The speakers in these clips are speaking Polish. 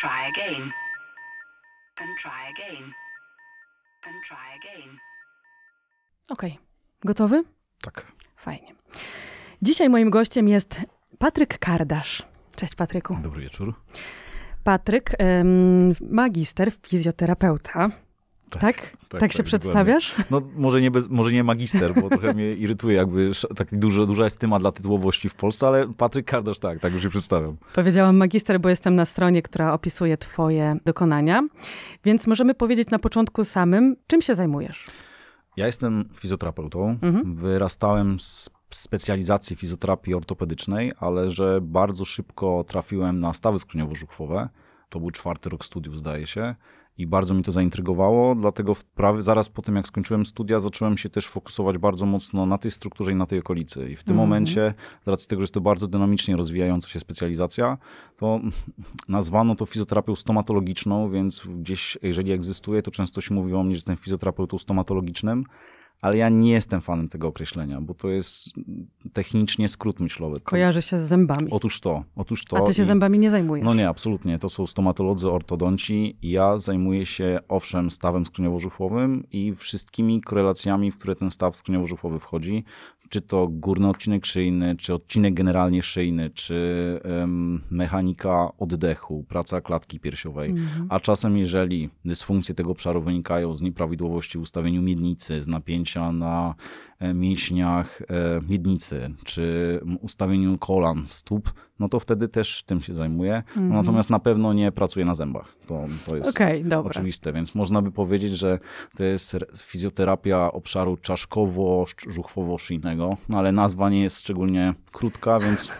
try again. And try again. And try again. Okej, gotowy? Tak. Fajnie. Dzisiaj moim gościem jest Patryk Kardasz. Cześć Patryku. Dobry wieczór. Patryk, magister, fizjoterapeuta. Tak? Tak, tak, się dokładnie. przedstawiasz? No może nie, bez, może nie magister, bo trochę mnie irytuje jakby tak duża, duża estyma dla tytułowości w Polsce, ale Patryk Kardasz tak, tak już się przedstawiam. Powiedziałam magister, bo jestem na stronie, która opisuje twoje dokonania. Więc możemy powiedzieć na początku samym, czym się zajmujesz? Ja jestem fizjoterapeutą. Mhm. Wyrastałem z specjalizacji fizjoterapii ortopedycznej, ale że bardzo szybko trafiłem na stawy skroniowo-żuchwowe. To był czwarty rok studiów, zdaje się. I bardzo mi to zaintrygowało, dlatego prawie zaraz po tym, jak skończyłem studia, zacząłem się też fokusować bardzo mocno na tej strukturze i na tej okolicy. I w tym Mhm. momencie, z racji tego, że jest to bardzo dynamicznie rozwijająca się specjalizacja, to nazwano to fizjoterapią stomatologiczną, więc gdzieś, jeżeli egzystuje, to często się mówi o mnie, że jestem fizjoterapeutą stomatologicznym, ale ja nie jestem fanem tego określenia, bo to jest technicznie skrót myślowy. Kojarzy się z zębami. Otóż to, otóż to. A ty się i- zębami nie zajmujesz? no nie, absolutnie. To są stomatolodzy, ortodonci. Ja zajmuję się owszem stawem skroniowo-żuchwowym i wszystkimi korelacjami, w które ten staw skroniowo-żuchwowy wchodzi. Czy to górny odcinek szyjny, czy odcinek generalnie szyjny, czy em, mechanika oddechu, praca klatki piersiowej. Mhm. A czasem, jeżeli dysfunkcje tego obszaru wynikają z nieprawidłowości w ustawieniu miednicy, z napięcia na mięśniach e, miednicy, czy ustawieniu kolan, stóp, no to wtedy też tym się zajmuję. No, natomiast na pewno nie pracuję na zębach. To, to jest dobra. oczywiste, więc można by powiedzieć, że to jest fizjoterapia obszaru czaszkowo-żuchwowo-szyjnego, no ale nazwa nie jest szczególnie krótka, więc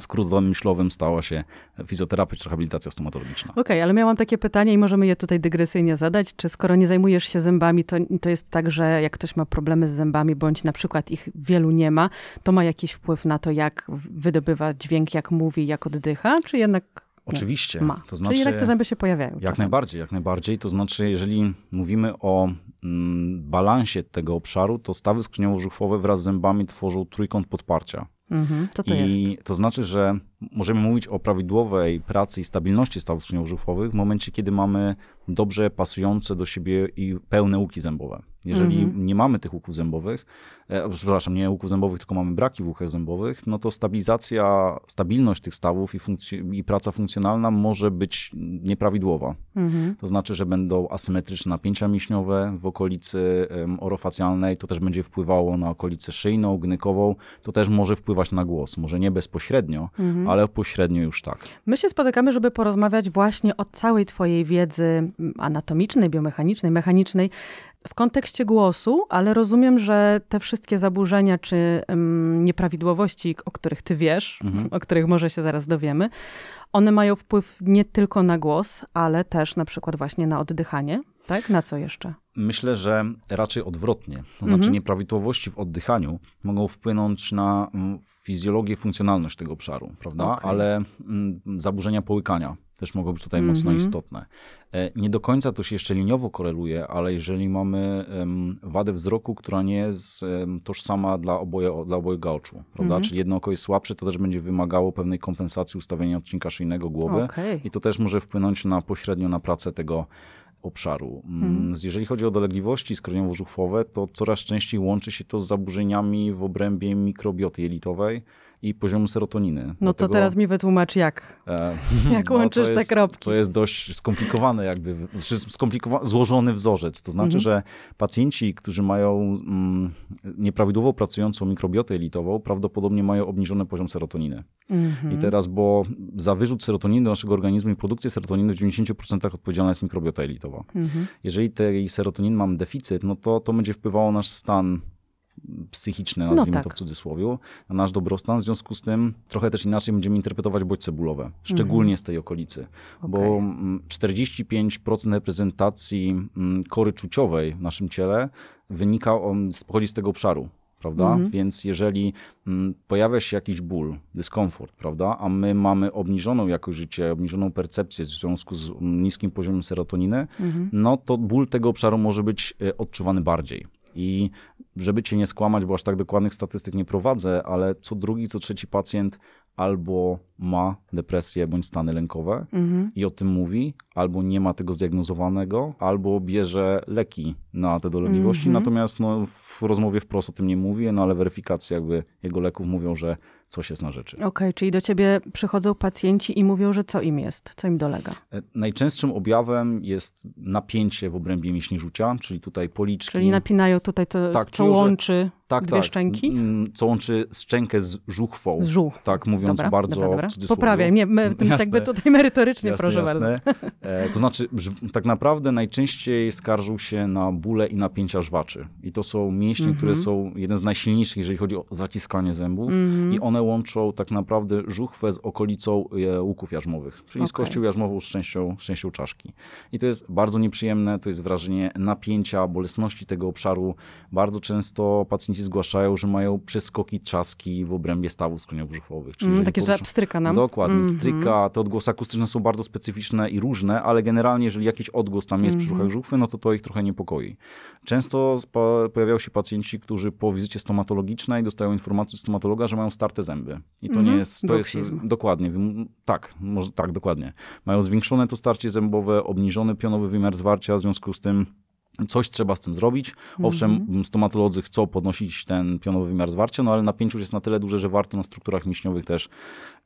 skrótem myślowym stała się fizjoterapia czy rehabilitacja stomatologiczna. Okej, ale miałam takie pytanie i możemy je tutaj dygresyjnie zadać. Czy skoro nie zajmujesz się zębami, to, to jest tak, że jak ktoś ma problemy z zębami, bądź na przykład ich wielu nie ma, to ma jakiś wpływ na to, jak wydobywa dźwięk, jak mówi, jak oddycha? Czy jednak nie? Oczywiście. ma? To znaczy, Czyli jednak te zęby się pojawiają. Jak czasem. najbardziej, jak najbardziej. To znaczy, jeżeli mówimy o mm, balansie tego obszaru, to stawy skroniowo-żuchwowe wraz z zębami tworzą trójkąt podparcia. Mhm. To I jest? to znaczy, że możemy mówić o prawidłowej pracy i stabilności stawów skroniowo-żuchwowych w momencie, kiedy mamy dobrze pasujące do siebie i pełne łuki zębowe. Jeżeli Mhm. nie mamy tych łuków zębowych, e, przepraszam, nie łuków zębowych, tylko mamy braki w łukach zębowych, no to stabilizacja, stabilność tych stawów i, funkc- i praca funkcjonalna może być nieprawidłowa. Mhm. To znaczy, że będą asymetryczne napięcia mięśniowe w okolicy em, orofacjalnej, to też będzie wpływało na okolicę szyjną, gnykową, to też może wpływać na głos. Może nie bezpośrednio, Mhm. Ale pośrednio już tak. My się spotykamy, żeby porozmawiać właśnie o całej twojej wiedzy anatomicznej, biomechanicznej, mechanicznej w kontekście głosu, ale rozumiem, że te wszystkie zaburzenia czy um, nieprawidłowości, o których ty wiesz, Mhm. o których może się zaraz dowiemy, one mają wpływ nie tylko na głos, ale też na przykład właśnie na oddychanie, tak? Na co jeszcze? Myślę, że raczej odwrotnie. To znaczy, Mhm. nieprawidłowości w oddychaniu mogą wpłynąć na mm, fizjologię, funkcjonalność tego obszaru, prawda? Okej. Ale mm, zaburzenia połykania też mogą być tutaj mocno Mhm. istotne. E, Nie do końca to się jeszcze liniowo koreluje, ale jeżeli mamy em, wadę wzroku, która nie jest em, tożsama dla, oboje, dla obojga oczu, prawda? Mhm. Czyli jedno oko jest słabsze, to też będzie wymagało pewnej kompensacji ustawienia odcinka szyjnego głowy. Okej. I to też może wpłynąć na pośrednio na pracę tego obszaru. Mm, Jeżeli chodzi o dolegliwości skroniowo-żuchwowe, to coraz częściej łączy się to z zaburzeniami w obrębie mikrobioty jelitowej i poziomu serotoniny. No to Dlatego, teraz mi wytłumacz jak. e, Jak to łączysz te jest, kropki? To jest dość skomplikowane, jakby znaczy złożony wzorzec. To znaczy, Mhm. że pacjenci, którzy mają mm, nieprawidłowo pracującą mikrobiotę jelitową, prawdopodobnie mają obniżony poziom serotoniny. Mhm. I teraz, bo za wyrzut serotoniny do naszego organizmu i produkcję serotoniny w 90% odpowiedzialna jest mikrobiota jelitowa. Mhm. Jeżeli tej serotoniny mam deficyt, no to to będzie wpływało na nasz stan psychiczny, No nazwijmy tak. to w cudzysłowie, na nasz dobrostan. W związku z tym trochę też inaczej będziemy interpretować bodźce bólowe, szczególnie z tej okolicy. Bo Okej. mm, 45% reprezentacji mm, kory czuciowej w naszym ciele wynika, on, pochodzi z tego obszaru. Prawda? Mhm. Więc jeżeli mm, pojawia się jakiś ból, dyskomfort, prawda, a my mamy obniżoną jakość życia, obniżoną percepcję w związku z mm, niskim poziomem serotoniny, Mhm. no to ból tego obszaru może być e, odczuwany bardziej. I żeby cię nie skłamać, bo aż tak dokładnych statystyk nie prowadzę, ale co drugi, co trzeci pacjent albo ma depresję bądź stany lękowe Mhm. i o tym mówi, albo nie ma tego zdiagnozowanego, albo bierze leki na te dolegliwości, Mhm. natomiast no, w rozmowie wprost o tym nie mówi, no ale weryfikacje jakby jego leków mówią, że coś jest na rzeczy. Okej, czyli do ciebie przychodzą pacjenci i mówią, że co im jest, co im dolega. E, Najczęstszym objawem jest napięcie w obrębie mięśni rzucia, czyli tutaj policzki. Czyli napinają tutaj to, Tak, co czują, że- łączy tak, dwie tak, szczęki Co łączy szczękę z żuchwą. z żółw. Tak mówiąc Dobra, bardzo dobra, dobra. w mnie, my, Jasne. jakby tutaj merytorycznie, Jasne, proszę bardzo. jasne. E, to znaczy, tak naprawdę najczęściej skarżą się na bóle i napięcia żwaczy. I to są mięśnie, Mhm. które są jeden z najsilniejszych, jeżeli chodzi o zaciskanie zębów. Mhm. I one łączą tak naprawdę żuchwę z okolicą e, łuków jarzmowych, czyli z Okej. kością jarzmową z częścią, z częścią czaszki. I to jest bardzo nieprzyjemne, to jest wrażenie napięcia, bolesności tego obszaru. Bardzo często pacjenci zgłaszają, że mają przeskoki trzaski w obrębie stawów skroniowo-żuchwowych. Czyli Mm, takie, że poruszą- pstryka nam. Dokładnie, Mhm. pstryka, te odgłosy akustyczne są bardzo specyficzne i różne, ale generalnie jeżeli jakiś odgłos tam jest przy Mhm. żuchach żuchwy, no to to ich trochę niepokoi. Często pojawiają się pacjenci, którzy po wizycie stomatologicznej dostają informację od stomatologa, że mają starte zęby. I to Mhm. nie jest, to jest dokładnie, tak, może, tak, dokładnie. Mają zwiększone to starcie zębowe, obniżony pionowy wymiar zwarcia, w związku z tym Coś trzeba z tym zrobić. Owszem, Mhm. stomatolodzy chcą podnosić ten pionowy wymiar zwarcia, no ale napięcie już jest na tyle duże, że warto na strukturach mięśniowych też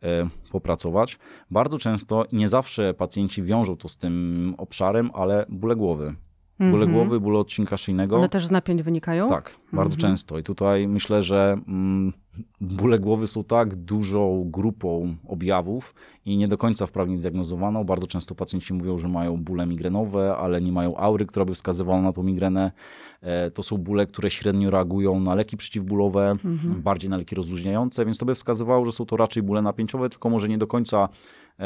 e, popracować. Bardzo często, nie zawsze pacjenci wiążą to z tym obszarem, ale bóle głowy. Bóle Mhm. głowy, bóle odcinka szyjnego. One też z napięć wynikają? Tak, bardzo Mhm. często. I tutaj myślę, że mm, bóle głowy są tak dużą grupą objawów i nie do końca wprawnie zdiagnozowaną. Bardzo często pacjenci mówią, że mają bóle migrenowe, ale nie mają aury, która by wskazywała na tą migrenę. E, To są bóle, które średnio reagują na leki przeciwbólowe, Mhm. bardziej na leki rozluźniające, więc to by wskazywało, że są to raczej bóle napięciowe, tylko może nie do końca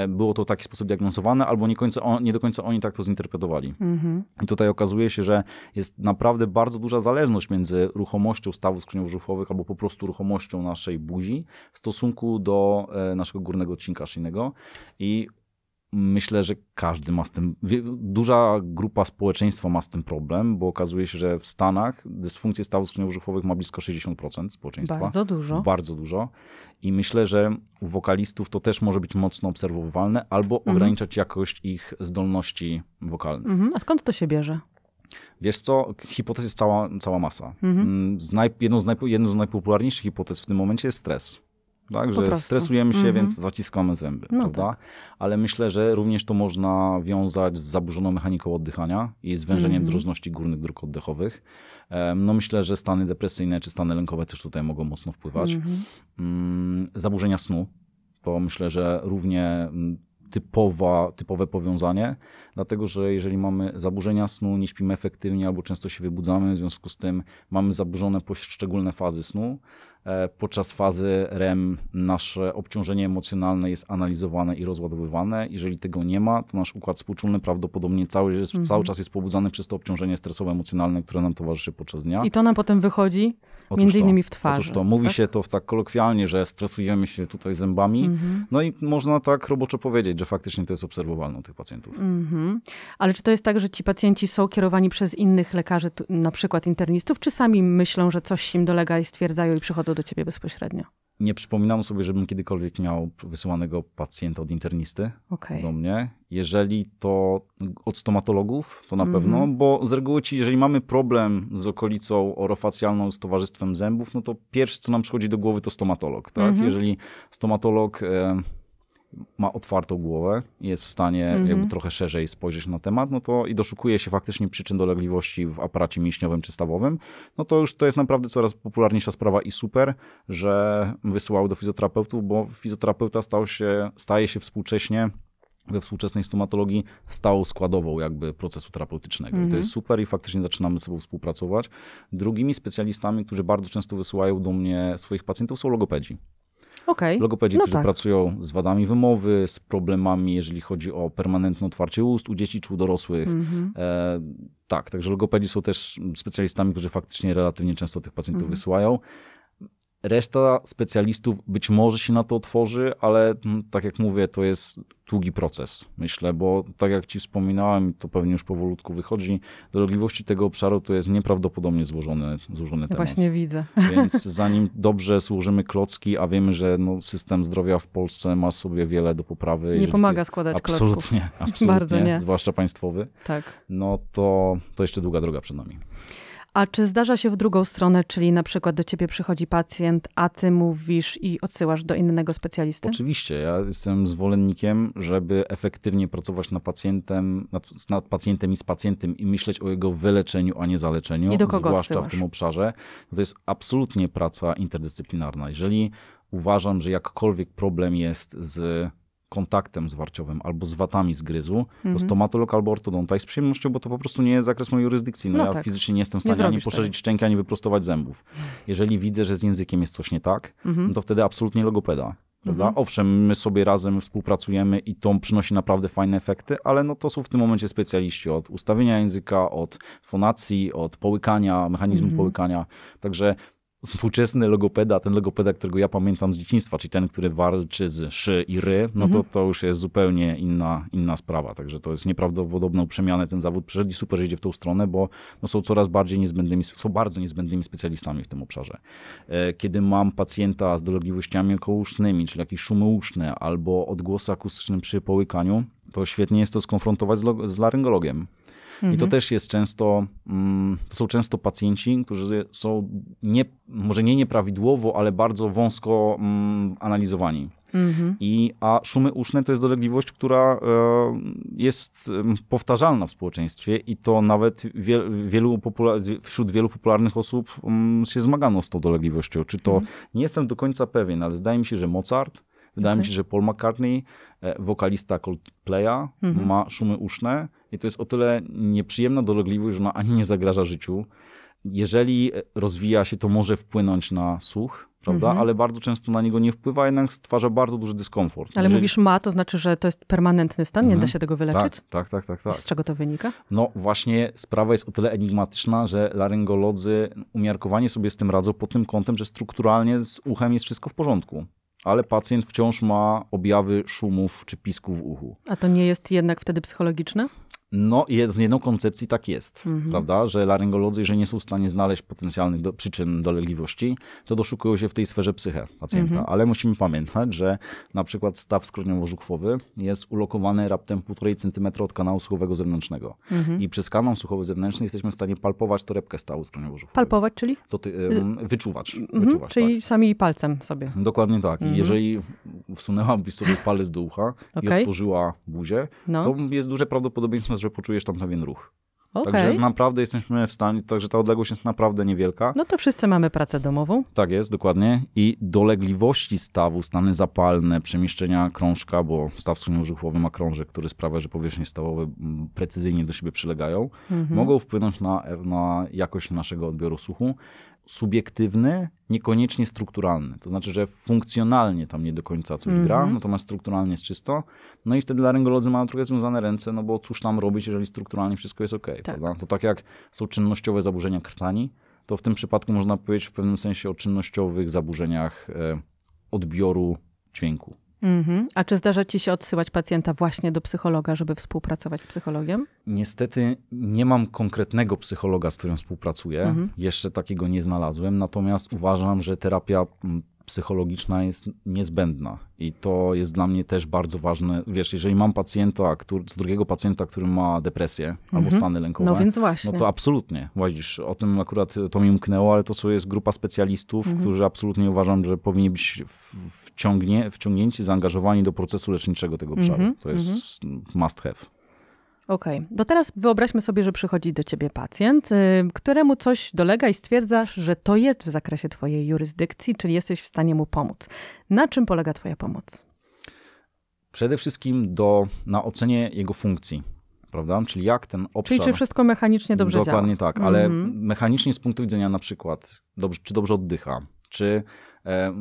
było to w taki sposób diagnozowane, albo nie, końca, nie do końca oni tak to zinterpretowali. Mhm. I tutaj okazuje się, że jest naprawdę bardzo duża zależność między ruchomością stawów skroniowo-żuchwowych albo po prostu ruchomością naszej buzi w stosunku do e, naszego górnego odcinka szyjnego. I myślę, że każdy ma z tym, duża grupa społeczeństwa ma z tym problem, bo okazuje się, że w Stanach dysfunkcję stawów skroniowo-żuchwowych ma blisko 60% społeczeństwa. Bardzo dużo. Bardzo dużo. I myślę, że u wokalistów to też może być mocno obserwowalne albo Mhm. ograniczać jakość ich zdolności wokalnych. Mhm. A skąd to się bierze? Wiesz co, hipotez jest cała, cała masa. Mhm. Mm, Z naj, jedną, z najpo, jedną z najpopularniejszych hipotez w tym momencie jest stres. Tak, że stresujemy się, Mhm. więc zaciskamy zęby, No prawda? tak. Ale myślę, że również to można wiązać z zaburzoną mechaniką oddychania i zwężeniem Mhm. drożności górnych dróg oddechowych. No myślę, że stany depresyjne czy stany lękowe też tutaj mogą mocno wpływać. Mhm. Mm, Zaburzenia snu, to myślę, że równie mm, typowa, typowe powiązanie, dlatego że jeżeli mamy zaburzenia snu, nie śpimy efektywnie albo często się wybudzamy, w związku z tym mamy zaburzone poszczególne fazy snu. E, Podczas fazy REM nasze obciążenie emocjonalne jest analizowane i rozładowywane. Jeżeli tego nie ma, to nasz układ współczulny prawdopodobnie cały, jest, Mhm. cały czas jest pobudzany przez to obciążenie stresowo-emocjonalne, które nam towarzyszy podczas dnia. I to nam potem wychodzi Otóż między to. innymi w twarzy. Otóż to mówi tak? się to tak kolokwialnie, że stresujemy się tutaj zębami. Mhm. No i można tak roboczo powiedzieć, że faktycznie to jest obserwowalne u tych pacjentów. Mhm. Ale czy to jest tak, że ci pacjenci są kierowani przez innych lekarzy, na przykład internistów, czy sami myślą, że coś im dolega i stwierdzają i przychodzą do ciebie bezpośrednio? Nie przypominam sobie, żebym kiedykolwiek miał wysyłanego pacjenta od internisty Okej. do mnie. Jeżeli to od stomatologów, to na Mhm. pewno, bo z reguły ci, jeżeli mamy problem z okolicą orofacjalną, z towarzystwem zębów, no to pierwsze, co nam przychodzi do głowy, to stomatolog. Tak? Mhm. Jeżeli stomatolog e, ma otwartą głowę i jest w stanie Mhm. jakby trochę szerzej spojrzeć na temat, no to i doszukuje się faktycznie przyczyn dolegliwości w aparacie mięśniowym czy stawowym, no to już to jest naprawdę coraz popularniejsza sprawa i super, że wysyłały do fizjoterapeutów, bo fizjoterapeuta stał się, staje się współcześnie we współczesnej stomatologii stałą składową jakby procesu terapeutycznego. I to Mhm. jest super i faktycznie zaczynamy ze sobą współpracować. Drugimi specjalistami, którzy bardzo często wysyłają do mnie swoich pacjentów są logopedzi. Okej. Logopedzi, No którzy tak. pracują z wadami wymowy, z problemami, jeżeli chodzi o permanentne otwarcie ust u dzieci czy u dorosłych. Mhm. E, tak, także logopedzi są też specjalistami, którzy faktycznie relatywnie często tych pacjentów Mhm. wysyłają. Reszta specjalistów być może się na to otworzy, ale mm, tak jak mówię, to jest długi proces, myślę, bo tak jak ci wspominałem, to pewnie już powolutku wychodzi, dolegliwości tego obszaru to jest nieprawdopodobnie złożony, złożony temat. Właśnie widzę. Więc zanim dobrze służymy klocki, a wiemy, że no, system zdrowia w Polsce ma sobie wiele do poprawy. Nie pomaga składać absolutnie, klocków. Absolutnie, Bardzo nie. zwłaszcza państwowy, Tak. no to, to jeszcze długa droga przed nami. A czy zdarza się w drugą stronę, czyli na przykład do ciebie przychodzi pacjent, a ty mówisz i odsyłasz do innego specjalisty? Oczywiście, ja jestem zwolennikiem, żeby efektywnie pracować nad pacjentem, nad, nad pacjentem i z pacjentem i myśleć o jego wyleczeniu, a nie zaleczeniu, I do kogo zwłaszcza odsyłasz? w tym obszarze. To jest absolutnie praca interdyscyplinarna. Jeżeli uważam, że jakkolwiek problem jest z kontaktem zwarciowym albo z watami z gryzu, Mhm. to stomatolog albo ortodonta i z przyjemnością, bo to po prostu nie jest zakres mojej jurysdykcji. No, No ja tak. fizycznie nie jestem w Nie stanie ani poszerzyć szczęki, ani wyprostować zębów. Jeżeli widzę, że z językiem jest coś nie tak, Mhm. no to wtedy absolutnie logopeda. Prawda? Mhm. Owszem, my sobie razem współpracujemy i to przynosi naprawdę fajne efekty, ale no to są w tym momencie specjaliści od ustawienia języka, od fonacji, od połykania, mechanizmu Mhm. połykania. Także współczesny logopeda, ten logopeda, którego ja pamiętam z dzieciństwa, czyli ten, który walczy z szy i ry, no Mhm. to to już jest zupełnie inna, inna sprawa. Także to jest nieprawdopodobną przemianę ten zawód przeszedł i super, że idzie w tą stronę, bo no są coraz bardziej niezbędnymi, są bardzo niezbędnymi specjalistami w tym obszarze. E, Kiedy mam pacjenta z dolegliwościami okołusznymi, czyli jakieś szumy uszne albo odgłosy akustyczne przy połykaniu, to świetnie jest to skonfrontować z, z laryngologiem. I to Mhm. też jest często, mm, to są często pacjenci, którzy są nie, może nie nieprawidłowo, ale bardzo wąsko mm, analizowani. Mhm. I, a szumy uszne to jest dolegliwość, która e, jest em, powtarzalna w społeczeństwie i to nawet wie, wielu popula- wśród wielu popularnych osób mm, się zmagano z tą dolegliwością. Czy to, nie jestem do końca pewien, ale zdaje mi się, że Mozart, wydaje mi Okej. się, że Paul McCartney, e, wokalista Coldplaya, Mhm. ma szumy uszne i to jest o tyle nieprzyjemna dolegliwość, że ona ani nie zagraża życiu. Jeżeli rozwija się, to może wpłynąć na słuch, prawda? Mhm. Ale bardzo często na niego nie wpływa, jednak stwarza bardzo duży dyskomfort. Ale Jeżeli- mówisz ma, to znaczy, że to jest permanentny stan, nie Mhm. da się tego wyleczyć? Tak, tak, tak, tak, tak. Z czego to wynika? No właśnie sprawa jest o tyle enigmatyczna, że laryngolodzy umiarkowanie sobie z tym radzą pod tym kątem, że strukturalnie z uchem jest wszystko w porządku. Ale pacjent wciąż ma objawy szumów czy pisków w uchu. A to nie jest jednak wtedy psychologiczne? No z jedną koncepcji tak jest, Mhm. prawda, że laryngolodzy, jeżeli nie są w stanie znaleźć potencjalnych do, przyczyn dolegliwości, to doszukują się w tej sferze psyche pacjenta. Mhm. Ale musimy pamiętać, że na przykład staw skroniowo-żuchwowy jest ulokowany raptem 1,5 cm od kanału słuchowego zewnętrznego. Mhm. I przez kanał słuchowy zewnętrzny jesteśmy w stanie palpować torebkę stawu skroniowo-żuchwowego. Palpować, czyli? To ty, em, wyczuwać, Mhm. wyczuwać, Czyli sami palcem sobie. tak. Dokładnie tak. Mhm. Jeżeli wsunęłabyś sobie palec do ucha i Okej. otworzyła buzię, No, to jest duże prawdopodobieństwo, że poczujesz tam pewien ruch. okej. Także naprawdę jesteśmy w stanie, także ta odległość jest naprawdę niewielka. No to wszyscy mamy pracę domową. Tak jest, dokładnie. I dolegliwości stawu, stany zapalne, przemieszczenia krążka, bo staw skrzynią-żuchwowy ma krążek, który sprawia, że powierzchnie stawowe mm, precyzyjnie do siebie przylegają, Mhm. mogą wpłynąć na, na jakość naszego odbioru słuchu. Subiektywny, niekoniecznie strukturalny. To znaczy, że funkcjonalnie tam nie do końca coś Mhm. gra, natomiast strukturalnie jest czysto. No i wtedy laryngolodzy mają trochę związane ręce, no bo cóż tam robić, jeżeli strukturalnie wszystko jest ok. Prawda? To tak jak są czynnościowe zaburzenia krtani, to w tym przypadku można powiedzieć w pewnym sensie o czynnościowych zaburzeniach e, odbioru dźwięku. Mhm. A czy zdarza ci się odsyłać pacjenta właśnie do psychologa, żeby współpracować z psychologiem? Niestety nie mam konkretnego psychologa, z którym współpracuję. Mhm. Jeszcze takiego nie znalazłem, natomiast uważam, że terapia mm, psychologiczna jest niezbędna i to jest dla mnie też bardzo ważne. Wiesz, jeżeli mam pacjenta, który, z drugiego pacjenta, który ma depresję albo Mhm. stany lękowe, No więc właśnie. no to absolutnie, łazisz. O tym akurat to mi umknęło, ale to są- jest grupa specjalistów, Mhm. którzy absolutnie uważam, że powinni być w- wciągnie, wciągnięci, zaangażowani do procesu leczniczego tego obszaru. Mhm, To jest must have. Okej, to teraz wyobraźmy sobie, że przychodzi do ciebie pacjent, y, któremu coś dolega i stwierdzasz, że to jest w zakresie twojej jurysdykcji, czyli jesteś w stanie mu pomóc. Na czym polega twoja pomoc? Przede wszystkim do, na ocenie jego funkcji, prawda? Czyli jak ten obszar... Czyli czy wszystko mechanicznie dobrze Dokładnie działa? tak, ale Mhm. mechanicznie z punktu widzenia na przykład, dobrze, czy dobrze oddycha, czy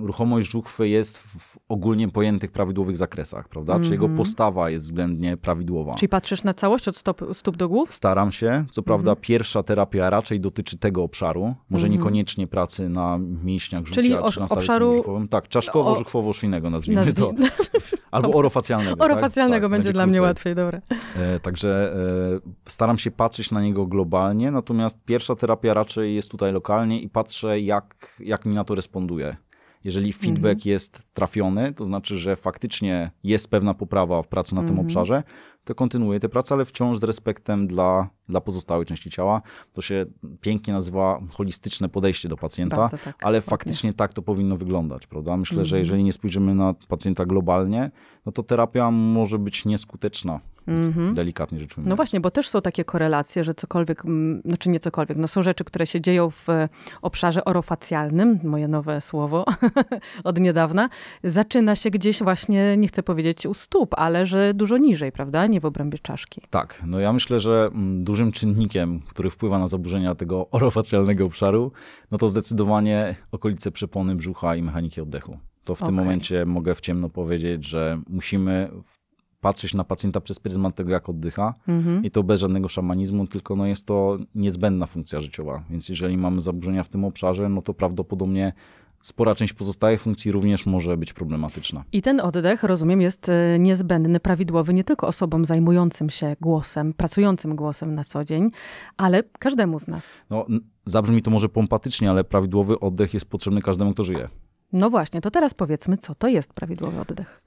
ruchomość żuchwy jest w ogólnie pojętych prawidłowych zakresach, prawda? Czy jego Mhm. postawa jest względnie prawidłowa. Czyli patrzysz na całość od stop, stóp do głów? Staram się. Co prawda, Mhm. pierwsza terapia raczej dotyczy tego obszaru, może Mhm. niekoniecznie pracy na mięśniach żółcia, Czyli czy na obszaru- żuchwowym. Tak, czaszkowo-żuchwowo-szwinnego nazwijmy Nazwij- to. Albo orofacjalnego. Orofacjalnego tak? Tak, będzie dla mnie łatwiej, dobra. E, Także e, staram się patrzeć na niego globalnie, natomiast pierwsza terapia raczej jest tutaj lokalnie i patrzę, jak, jak mi na to responduje. Jeżeli feedback jest trafiony, to znaczy, że faktycznie jest pewna poprawa w pracy na tym Mhm. obszarze, to kontynuuję tę pracę, ale wciąż z respektem dla, dla pozostałej części ciała. To się pięknie nazywa holistyczne podejście do pacjenta, tak, ale faktycznie tak to powinno wyglądać, prawda? Myślę, że Mhm. jeżeli nie spojrzymy na pacjenta globalnie, no to terapia może być nieskuteczna, Mhm. delikatnie rzecz ujmując. No właśnie, bo też są takie korelacje, że cokolwiek, mm, znaczy nie cokolwiek, no są rzeczy, które się dzieją w e, obszarze orofacjalnym, moje nowe słowo od niedawna, zaczyna się gdzieś właśnie, nie chcę powiedzieć u stóp, ale że dużo niżej, prawda? Nie w obrębie czaszki. Tak, no ja myślę, że mm, dużym czynnikiem, który wpływa na zaburzenia tego orofacjalnego obszaru, no to zdecydowanie okolice przepony brzucha i mechaniki oddechu. To w tym Okej. momencie mogę w ciemno powiedzieć, że musimy w- patrzeć na pacjenta przez pryzmat tego, jak oddycha Mhm. i to bez żadnego szamanizmu, tylko no jest to niezbędna funkcja życiowa. Więc jeżeli mamy zaburzenia w tym obszarze, no to prawdopodobnie spora część pozostałych funkcji również może być problematyczna. I ten oddech, rozumiem, jest e, niezbędny, prawidłowy nie tylko osobom zajmującym się głosem, pracującym głosem na co dzień, ale każdemu z nas. No, zabrzmi to może pompatycznie, ale prawidłowy oddech jest potrzebny każdemu, kto żyje. No właśnie, to teraz powiedzmy, co to jest prawidłowy oddech.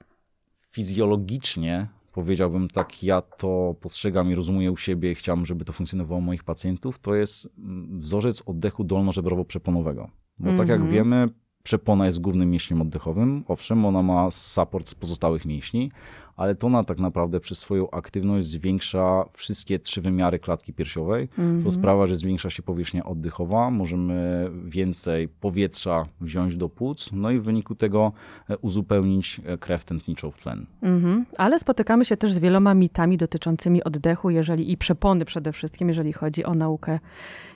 Fizjologicznie powiedziałbym tak, ja to postrzegam i rozumuję u siebie i chciałbym, żeby to funkcjonowało u moich pacjentów, to jest mm, wzorzec oddechu dolno-żebrowo-przeponowego. Bo tak jak Mhm. wiemy, przepona jest głównym mięśniem oddechowym. Owszem, ona ma support z pozostałych mięśni, ale to ona tak naprawdę przez swoją aktywność zwiększa wszystkie trzy wymiary klatki piersiowej. Mhm. To sprawia, że zwiększa się powierzchnia oddechowa, możemy więcej powietrza wziąć do płuc, no i w wyniku tego e, uzupełnić e, krew tętniczą w tlen. Mhm. Ale spotykamy się też z wieloma mitami dotyczącymi oddechu, jeżeli i przepony przede wszystkim, jeżeli chodzi o naukę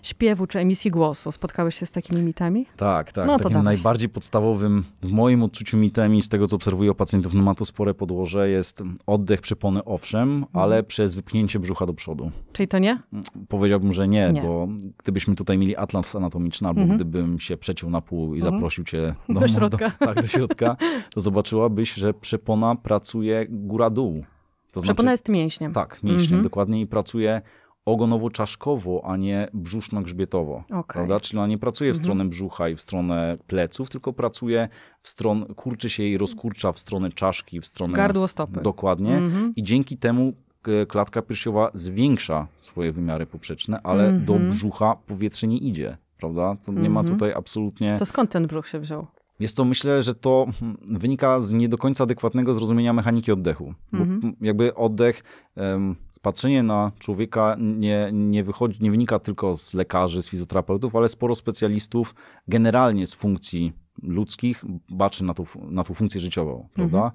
śpiewu czy emisji głosu. Spotkałeś się z takimi mitami? Tak, tak. No to Takim dawaj. najbardziej podstawowym w moim odczuciu mitem i z tego, co obserwuję u pacjentów, no ma to spore podłoże, jest oddech przepony owszem, Mhm. ale przez wypchnięcie brzucha do przodu. Czyli to nie? Powiedziałbym, że nie, Nie. bo gdybyśmy tutaj mieli atlas anatomiczny, albo Mhm. gdybym się przeciął na pół i Mhm. zaprosił cię Do środka. Do, tak, do środka, to zobaczyłabyś, że przepona pracuje góra-dół. To Przepona jest mięśniem. Tak, mięśniem Mhm. dokładnie i pracuje ogonowo-czaszkowo, a nie brzuszno-grzbietowo. Okej. Prawda? Czyli ona nie pracuje w Mhm. stronę brzucha i w stronę pleców, tylko pracuje w stronę, kurczy się i rozkurcza w stronę czaszki, w stronę... Gardło stopy. Dokładnie. Mhm. I dzięki temu k- klatka piersiowa zwiększa swoje wymiary poprzeczne, ale Mhm. do brzucha powietrze nie idzie. Prawda? To nie ma Mhm. tutaj absolutnie... To skąd ten brzuch się wziął? Jest to, myślę, że to wynika z nie do końca adekwatnego zrozumienia mechaniki oddechu. Bo Mhm. jakby oddech, em, patrzenie na człowieka nie, nie, wychodzi, nie wynika tylko z lekarzy, z fizjoterapeutów, ale sporo specjalistów generalnie z funkcji ludzkich baczy na tą, na tą funkcję życiową, prawda?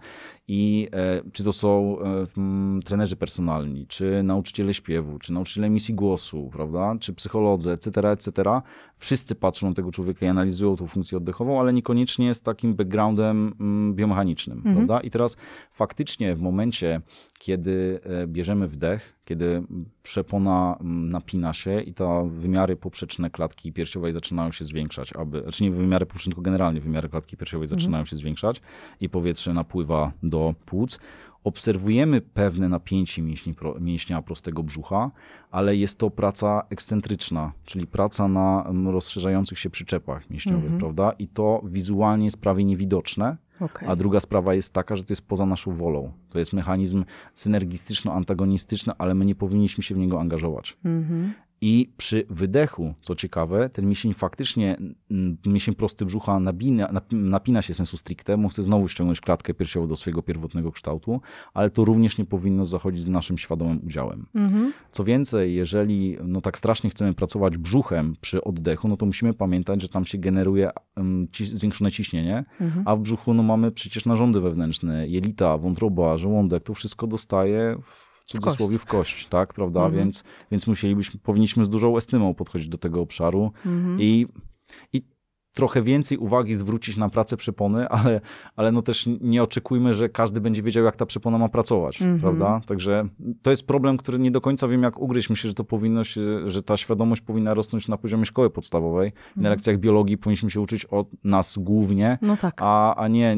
I e, czy to są e, m, trenerzy personalni, czy nauczyciele śpiewu, czy nauczyciele emisji głosu, prawda? Czy psycholodzy, etc., etc., wszyscy patrzą na tego człowieka i analizują tą funkcję oddechową, ale niekoniecznie z takim backgroundem mm, biomechanicznym, Mhm. prawda? I teraz faktycznie w momencie, kiedy e, bierzemy wdech, kiedy przepona mm, napina się i te wymiary poprzeczne klatki piersiowej zaczynają się zwiększać, aby, znaczy nie wymiary poprzeczne, tylko generalnie wymiary klatki piersiowej zaczynają się zwiększać i powietrze napływa do płuc, obserwujemy pewne napięcie mięśni, mięśnia prostego brzucha, ale jest to praca ekscentryczna, czyli praca na mm, rozszerzających się przyczepach mięśniowych, Mhm. prawda? I to wizualnie jest prawie niewidoczne, Okej. a druga sprawa jest taka, że to jest poza naszą wolą. To jest mechanizm synergistyczno-antagonistyczny, ale my nie powinniśmy się w niego angażować. Mhm. I przy wydechu, co ciekawe, ten mięsień faktycznie, mięsień prosty brzucha nabina, nap- napina się sensu stricte, bo chce znowu ściągnąć klatkę piersiową do swojego pierwotnego kształtu, ale to również nie powinno zachodzić z naszym świadomym udziałem. Mhm. Co więcej, jeżeli no tak strasznie chcemy pracować brzuchem przy oddechu, no to musimy pamiętać, że tam się generuje ci, zwiększone ciśnienie, Mhm. a w brzuchu no, mamy przecież narządy wewnętrzne, jelita, wątroba, żołądek, to wszystko dostaje w cudzysłowie w kość, tak, prawda? Mhm. Więc, więc musielibyśmy, powinniśmy z dużą estymą podchodzić do tego obszaru Mhm. i, i trochę więcej uwagi zwrócić na pracę przepony, ale, ale no też nie oczekujmy, że każdy będzie wiedział, jak ta przepona ma pracować, Mhm. prawda? Także to jest problem, który nie do końca wiem, jak ugryźć. Myślę, że to powinno się, że ta świadomość powinna rosnąć na poziomie szkoły podstawowej. I Mhm. na lekcjach biologii powinniśmy się uczyć o nas głównie, No tak. a, a nie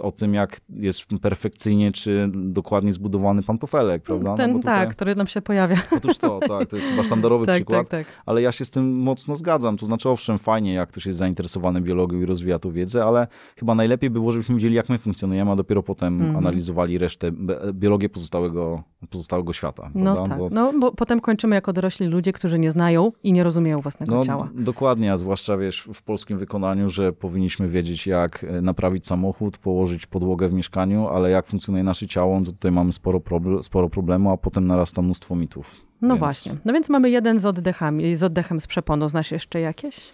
o tym, jak jest perfekcyjnie czy dokładnie zbudowany pantofelek, prawda? Ten, no tutaj, tak, który nam się pojawia. Otóż to, tak, to jest chyba sztandarowy tak, przykład, tak, tak. ale ja się z tym mocno zgadzam. To znaczy, owszem, fajnie, jak ktoś jest zainteresowany biologią i rozwija tą wiedzę, ale chyba najlepiej by było, żebyśmy wiedzieli, jak my funkcjonujemy, a dopiero potem Mhm. analizowali resztę, biologię pozostałego, pozostałego świata. No prawda? tak. Bo- No bo potem kończymy jako dorośli ludzie, którzy nie znają i nie rozumieją własnego No, ciała. dokładnie, a zwłaszcza wiesz, w polskim wykonaniu, że powinniśmy wiedzieć, jak e, naprawić samochód, położyć podłogę w mieszkaniu, ale jak funkcjonuje nasze ciało, to tutaj mamy sporo, proble- sporo problemu, a potem narasta mnóstwo mitów. No Więc- właśnie. No więc mamy jeden z oddechami, z oddechem z przeponą. Znasz jeszcze jakieś?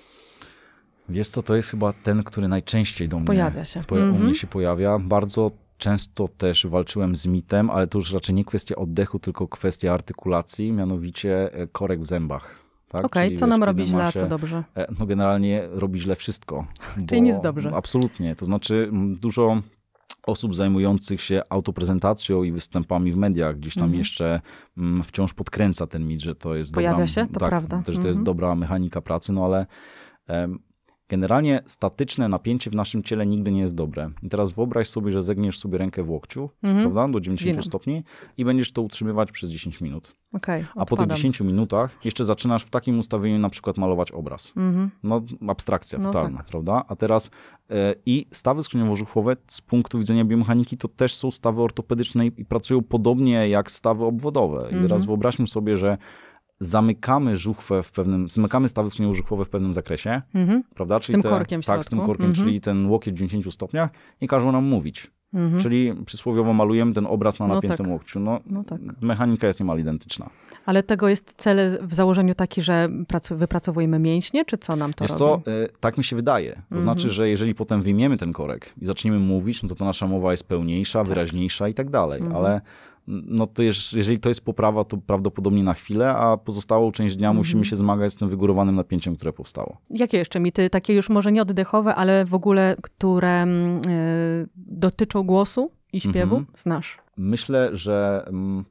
Wiesz co, to jest chyba ten, który najczęściej do mnie, Pojawia się. po, u Mhm. mnie się pojawia. Bardzo często też walczyłem z mitem, ale to już raczej nie kwestia oddechu, tylko kwestia artykulacji, mianowicie e, korek w zębach. Tak? Okej, Czyli co wiesz, nam robi źle, a co dobrze? E, No generalnie robi źle wszystko. Czyli nic dobrze. Absolutnie. To znaczy dużo osób zajmujących się autoprezentacją i występami w mediach gdzieś tam Mhm. jeszcze wciąż podkręca ten mit, że to jest Pojawia dobra, się, to tak, prawda. Też to jest Mhm. dobra mechanika pracy, no ale generalnie statyczne napięcie w naszym ciele nigdy nie jest dobre. I teraz wyobraź sobie, że zegniesz sobie rękę w łokciu, Mhm. prawda, do 90 Wiem. stopni i będziesz to utrzymywać przez 10 minut. Okej, A po tych odpadam. 10 minutach jeszcze zaczynasz w takim ustawieniu na przykład malować obraz. Mhm. No, abstrakcja No totalna, tak. prawda? A teraz e, i stawy skrzyniowo-żuchwowe z punktu widzenia biomechaniki to też są stawy ortopedyczne i, i pracują podobnie jak stawy obwodowe. I Mhm. teraz wyobraźmy sobie, że zamykamy żuchwę w pewnym, zamykamy stawy skrzyniowo-żuchwowe w pewnym zakresie, Mhm. prawda? Czyli tym te, korkiem w Tak, z tym korkiem, Mhm. czyli ten łokieć w 90 stopniach i każą nam mówić. Mhm. Czyli przysłowiowo malujemy ten obraz na No napiętym tak. łokciu. No, No tak. Mechanika jest niemal identyczna. Ale tego jest cel w założeniu taki, że wypracowujemy mięśnie, czy co nam to Wiesz robi? co, y, tak mi się wydaje. To Mhm. znaczy, że jeżeli potem wyjmiemy ten korek i zaczniemy mówić, no to ta nasza mowa jest pełniejsza, wyraźniejsza i tak dalej. Mhm. Ale mm, no to jeż- jeżeli to jest poprawa, to prawdopodobnie na chwilę, a pozostałą część dnia Mhm. musimy się zmagać z tym wygórowanym napięciem, które powstało. Jakie jeszcze mity, takie już może nie oddechowe, ale w ogóle, które mm, y, dotyczą głosu i śpiewu? Mhm. Znasz. Myślę, że mm,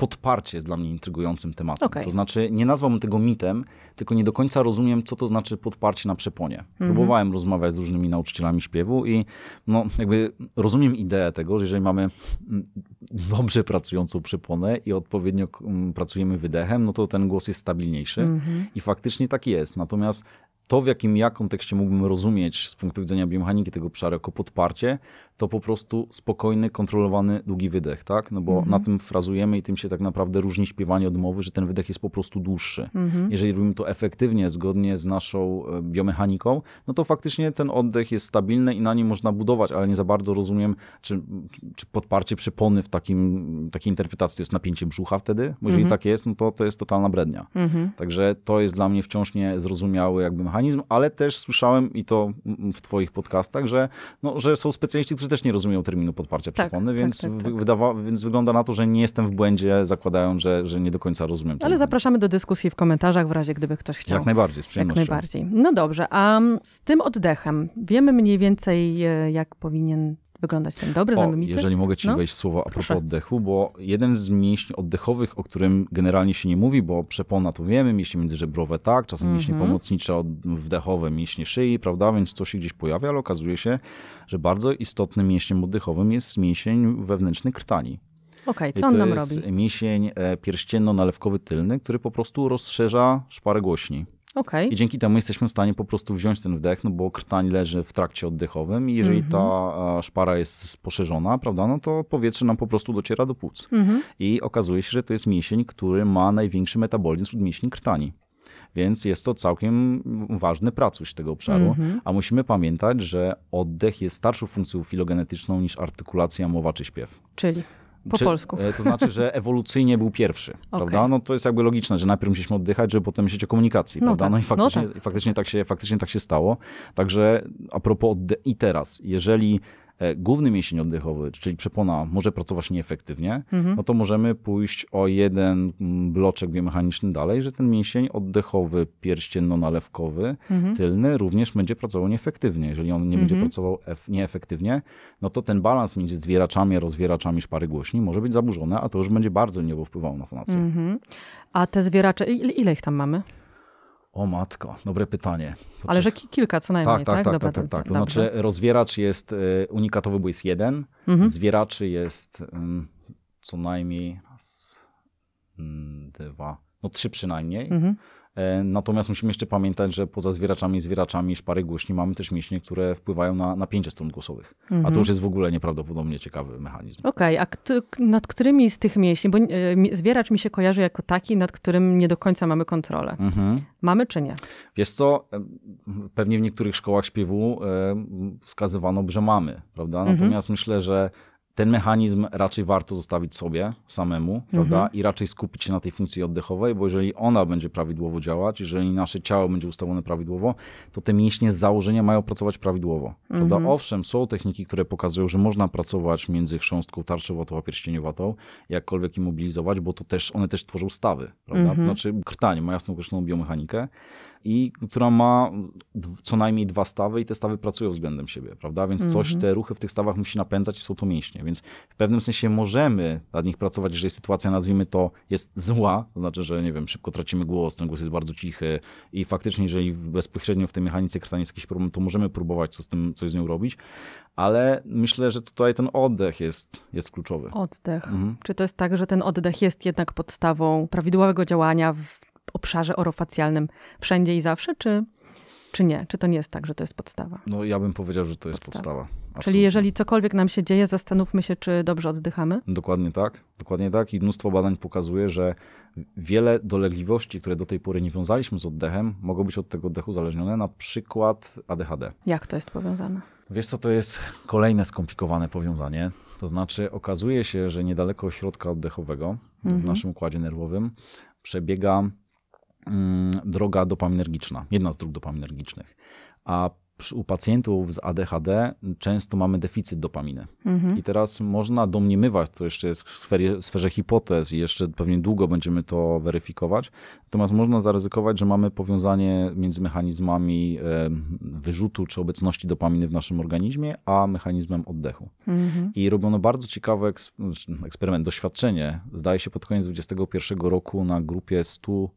podparcie jest dla mnie intrygującym tematem. Okej. To znaczy, nie nazwałbym tego mitem, tylko nie do końca rozumiem, co to znaczy podparcie na przeponie. Mhm. Próbowałem rozmawiać z różnymi nauczycielami śpiewu i no, jakby rozumiem ideę tego, że jeżeli mamy mm, dobrze pracującą przeponę i odpowiednio mm, pracujemy wydechem, no to ten głos jest stabilniejszy. Mhm. I faktycznie tak jest. Natomiast to, w jakim ja kontekście mógłbym rozumieć z punktu widzenia biomechaniki tego obszaru jako podparcie, to po prostu spokojny, kontrolowany, długi wydech, tak? No bo Mhm. na tym frazujemy i tym się tak naprawdę różni śpiewanie od mowy, że ten wydech jest po prostu dłuższy. Mhm. Jeżeli robimy to efektywnie, zgodnie z naszą e, biomechaniką, no to faktycznie ten oddech jest stabilny i na nim można budować, ale nie za bardzo rozumiem, czy, czy podparcie przypony w takim, takiej interpretacji jest napięcie brzucha wtedy, bo jeżeli Mhm. tak jest, no to to jest totalna brednia. Także to jest dla mnie wciąż niezrozumiały jakby mechanizm, ale też słyszałem i to w twoich podcastach, że, no, że są specjaliści, którzy też nie rozumieją terminu podparcia Tak, tak, więc, tak, tak. wy- Wydawa, więc wygląda na to, że nie jestem w błędzie, zakładając, że, że nie do końca rozumiem. Ale zapraszamy do dyskusji w komentarzach, w razie gdyby ktoś chciał. Jak najbardziej, z Jak przyjemnością. najbardziej. No dobrze, a z tym oddechem wiemy mniej więcej, e, jak powinien wyglądać ten dobry, znamienity? jeżeli mogę ci No, wejść w słowo a propos proszę. oddechu, bo jeden z mięśni oddechowych, o którym generalnie się nie mówi, bo przepona to wiemy, mięśnie międzyżebrowe tak, czasem mięśnie Mhm. pomocnicze, od- wdechowe, mięśnie szyi, prawda, więc to się gdzieś pojawia, ale okazuje się, że bardzo istotnym mięśniem oddechowym jest mięsień wewnętrzny krtani. Okej, I co on to nam jest robi? mięsień e, pierścienno-nalewkowy tylny, który po prostu rozszerza szparę głośni. Okej, I dzięki temu jesteśmy w stanie po prostu wziąć ten wdech, no bo krtań leży w trakcie oddechowym i jeżeli Mhm. ta e, szpara jest poszerzona, prawda, no to powietrze nam po prostu dociera do płuc. mhm. I okazuje się, że to jest mięsień, który ma największy metabolizm wśród mięśni krtani. Więc jest to całkiem ważny pracuś tego obszaru. Mhm. A musimy pamiętać, że oddech jest starszą funkcją filogenetyczną niż artykulacja, mowa czy śpiew. czyli po Czy- polsku. e, To znaczy, że ewolucyjnie był pierwszy, prawda? No to jest jakby logiczne, że najpierw musieliśmy oddychać, żeby potem myśleć o komunikacji, No prawda? tak, No i no faktycznie, tak. faktycznie, tak się, faktycznie tak się stało. Także a propos i teraz, jeżeli główny mięsień oddechowy, czyli przepona, może pracować nieefektywnie, Mhm. no to możemy pójść o jeden mm, bloczek biomechaniczny dalej, że ten mięsień oddechowy, pierścienno-nalewkowy, Mhm. tylny również będzie pracował nieefektywnie. Jeżeli on nie będzie Mhm. pracował ef- nieefektywnie, no to ten balans między zwieraczami a rozwieraczami szpary głośni może być zaburzony, a to już będzie bardzo leniwo wpływało na fonację. Mhm. A te zwieracze, ile ich tam mamy? O matko, dobre pytanie. Ale że ki- kilka co najmniej, tak, tak, tak, Dobra, tak, tak, tak. To dobrze. znaczy rozwieracz jest e, unikatowy, bo jest jeden. Mhm. Zwieraczy jest co najmniej raz, mm, dwa, no trzy przynajmniej. Mhm. E, Natomiast musimy jeszcze pamiętać, że poza zwieraczami i zwieraczami szpary głośni mamy też mięśnie, które wpływają na napięcie strun głosowych. A Mhm. to już jest w ogóle nieprawdopodobnie ciekawy mechanizm. Okej, a kto, nad którymi z tych mięśni, bo e, zwieracz mi się kojarzy jako taki, nad którym nie do końca mamy kontrolę. Mhm. Mamy czy nie? Wiesz co, e, pewnie w niektórych szkołach śpiewu wskazywano, że mamy, prawda? Mhm. Natomiast myślę, że ten mechanizm raczej warto zostawić sobie samemu, prawda? Mhm. I raczej skupić się na tej funkcji oddechowej, bo jeżeli ona będzie prawidłowo działać, jeżeli nasze ciało będzie ustawione prawidłowo, to te mięśnie z założenia mają pracować prawidłowo, prawda? Mhm. Owszem, są techniki, które pokazują, że można pracować między chrząstką tarczowatą a pierścieniowatą, jakkolwiek immobilizować, bo to też, one też tworzą stawy, prawda? Mhm. To znaczy krtanie ma jasno określoną biomechanikę, i która ma co najmniej dwa stawy i te stawy pracują względem siebie, prawda? Więc coś Mhm. te ruchy w tych stawach musi napędzać i są to mięśnie. Więc w pewnym sensie możemy nad nich pracować, jeżeli sytuacja, nazwijmy to, jest zła, to znaczy, że nie wiem, szybko tracimy głos, ten głos jest bardzo cichy i faktycznie, jeżeli bezpośrednio w tej mechanice krtania jest jakiś problem, to możemy próbować co z tym, coś z nią robić, ale myślę, że tutaj ten oddech jest, jest kluczowy. Oddech. Mhm. Czy to jest tak, że ten oddech jest jednak podstawą prawidłowego działania w obszarze orofacjalnym wszędzie i zawsze, czy, czy nie? Czy to nie jest tak, że to jest podstawa? No ja bym powiedział, że to jest Podstawa. podstawa. Czyli Absolutnie. jeżeli cokolwiek nam się dzieje, zastanówmy się, czy dobrze oddychamy? Dokładnie tak, dokładnie tak. I mnóstwo badań pokazuje, że wiele dolegliwości, które do tej pory nie wiązaliśmy z oddechem, mogą być od tego oddechu uzależnione, na przykład ADHD. Jak to jest powiązane? Wiesz co, to jest kolejne skomplikowane powiązanie. To znaczy okazuje się, że niedaleko ośrodka oddechowego w Mhm. naszym układzie nerwowym przebiega droga dopaminergiczna, jedna z dróg dopaminergicznych. A u pacjentów z ADHD często mamy deficyt dopaminy. Mhm. I teraz można domniemywać, to jeszcze jest w sferie, sferze hipotez i jeszcze pewnie długo będziemy to weryfikować, natomiast można zaryzykować, że mamy powiązanie między mechanizmami wyrzutu czy obecności dopaminy w naszym organizmie, a mechanizmem oddechu. Mhm. I robiono bardzo ciekawy znaczy, eksperyment, doświadczenie, zdaje się pod koniec 2021 roku na grupie 100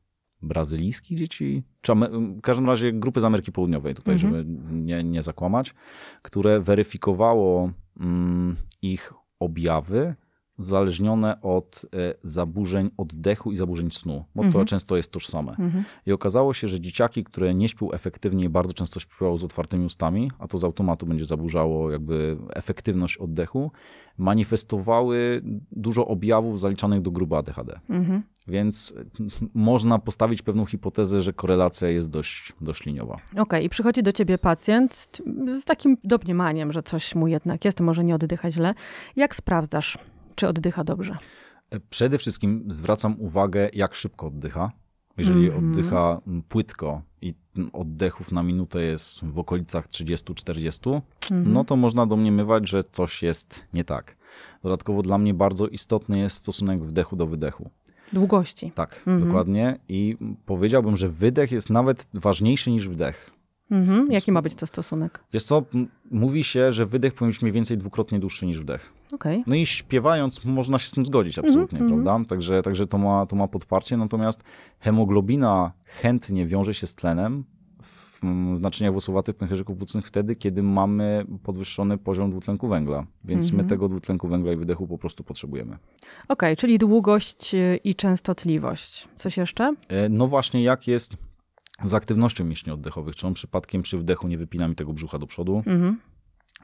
brazylijskich dzieci, czy w każdym razie grupy z Ameryki Południowej, tutaj, Mhm. żeby nie, nie zakłamać, które weryfikowało mm, ich objawy uzależnione od e, zaburzeń oddechu i zaburzeń snu, bo to Mhm. często jest tożsame. Mhm. I okazało się, że dzieciaki, które nie śpią efektywnie, bardzo często śpiewały z otwartymi ustami, a to z automatu będzie zaburzało jakby efektywność oddechu, manifestowały dużo objawów zaliczanych do grupy ADHD. Mhm. Więc można postawić pewną hipotezę, że korelacja jest dość, dość liniowa. Okej, i przychodzi do ciebie pacjent z takim domniemaniem, że coś mu jednak jest, może nie oddycha źle. Jak sprawdzasz, czy oddycha dobrze? Przede wszystkim zwracam uwagę, jak szybko oddycha. Jeżeli Mhm. oddycha płytko i oddechów na minutę jest w okolicach 30-40, Mhm. no to można domniemywać, że coś jest nie tak. Dodatkowo dla mnie bardzo istotny jest stosunek wdechu do wydechu. Długości. Tak, Mhm. dokładnie. I powiedziałbym, że wydech jest nawet ważniejszy niż wdech. Mhm. Jaki ma być to stosunek? Wiesz co, mówi się, że wydech powinien być mniej więcej dwukrotnie dłuższy niż wdech. Okej. No i śpiewając można się z tym zgodzić absolutnie, Mhm, prawda? Także, także to, ma, to ma podparcie, natomiast hemoglobina chętnie wiąże się z tlenem w, w naczyniach włosowatych pęcherzyków płucnych wtedy, kiedy mamy podwyższony poziom dwutlenku węgla. Więc my Mhm. tego dwutlenku węgla i wydechu po prostu potrzebujemy. Okej, czyli długość y, i częstotliwość. Coś jeszcze? E, No właśnie, jak jest z aktywnością mięśni oddechowych? Czy on przypadkiem przy wdechu nie wypina mi tego brzucha do przodu? Mhm.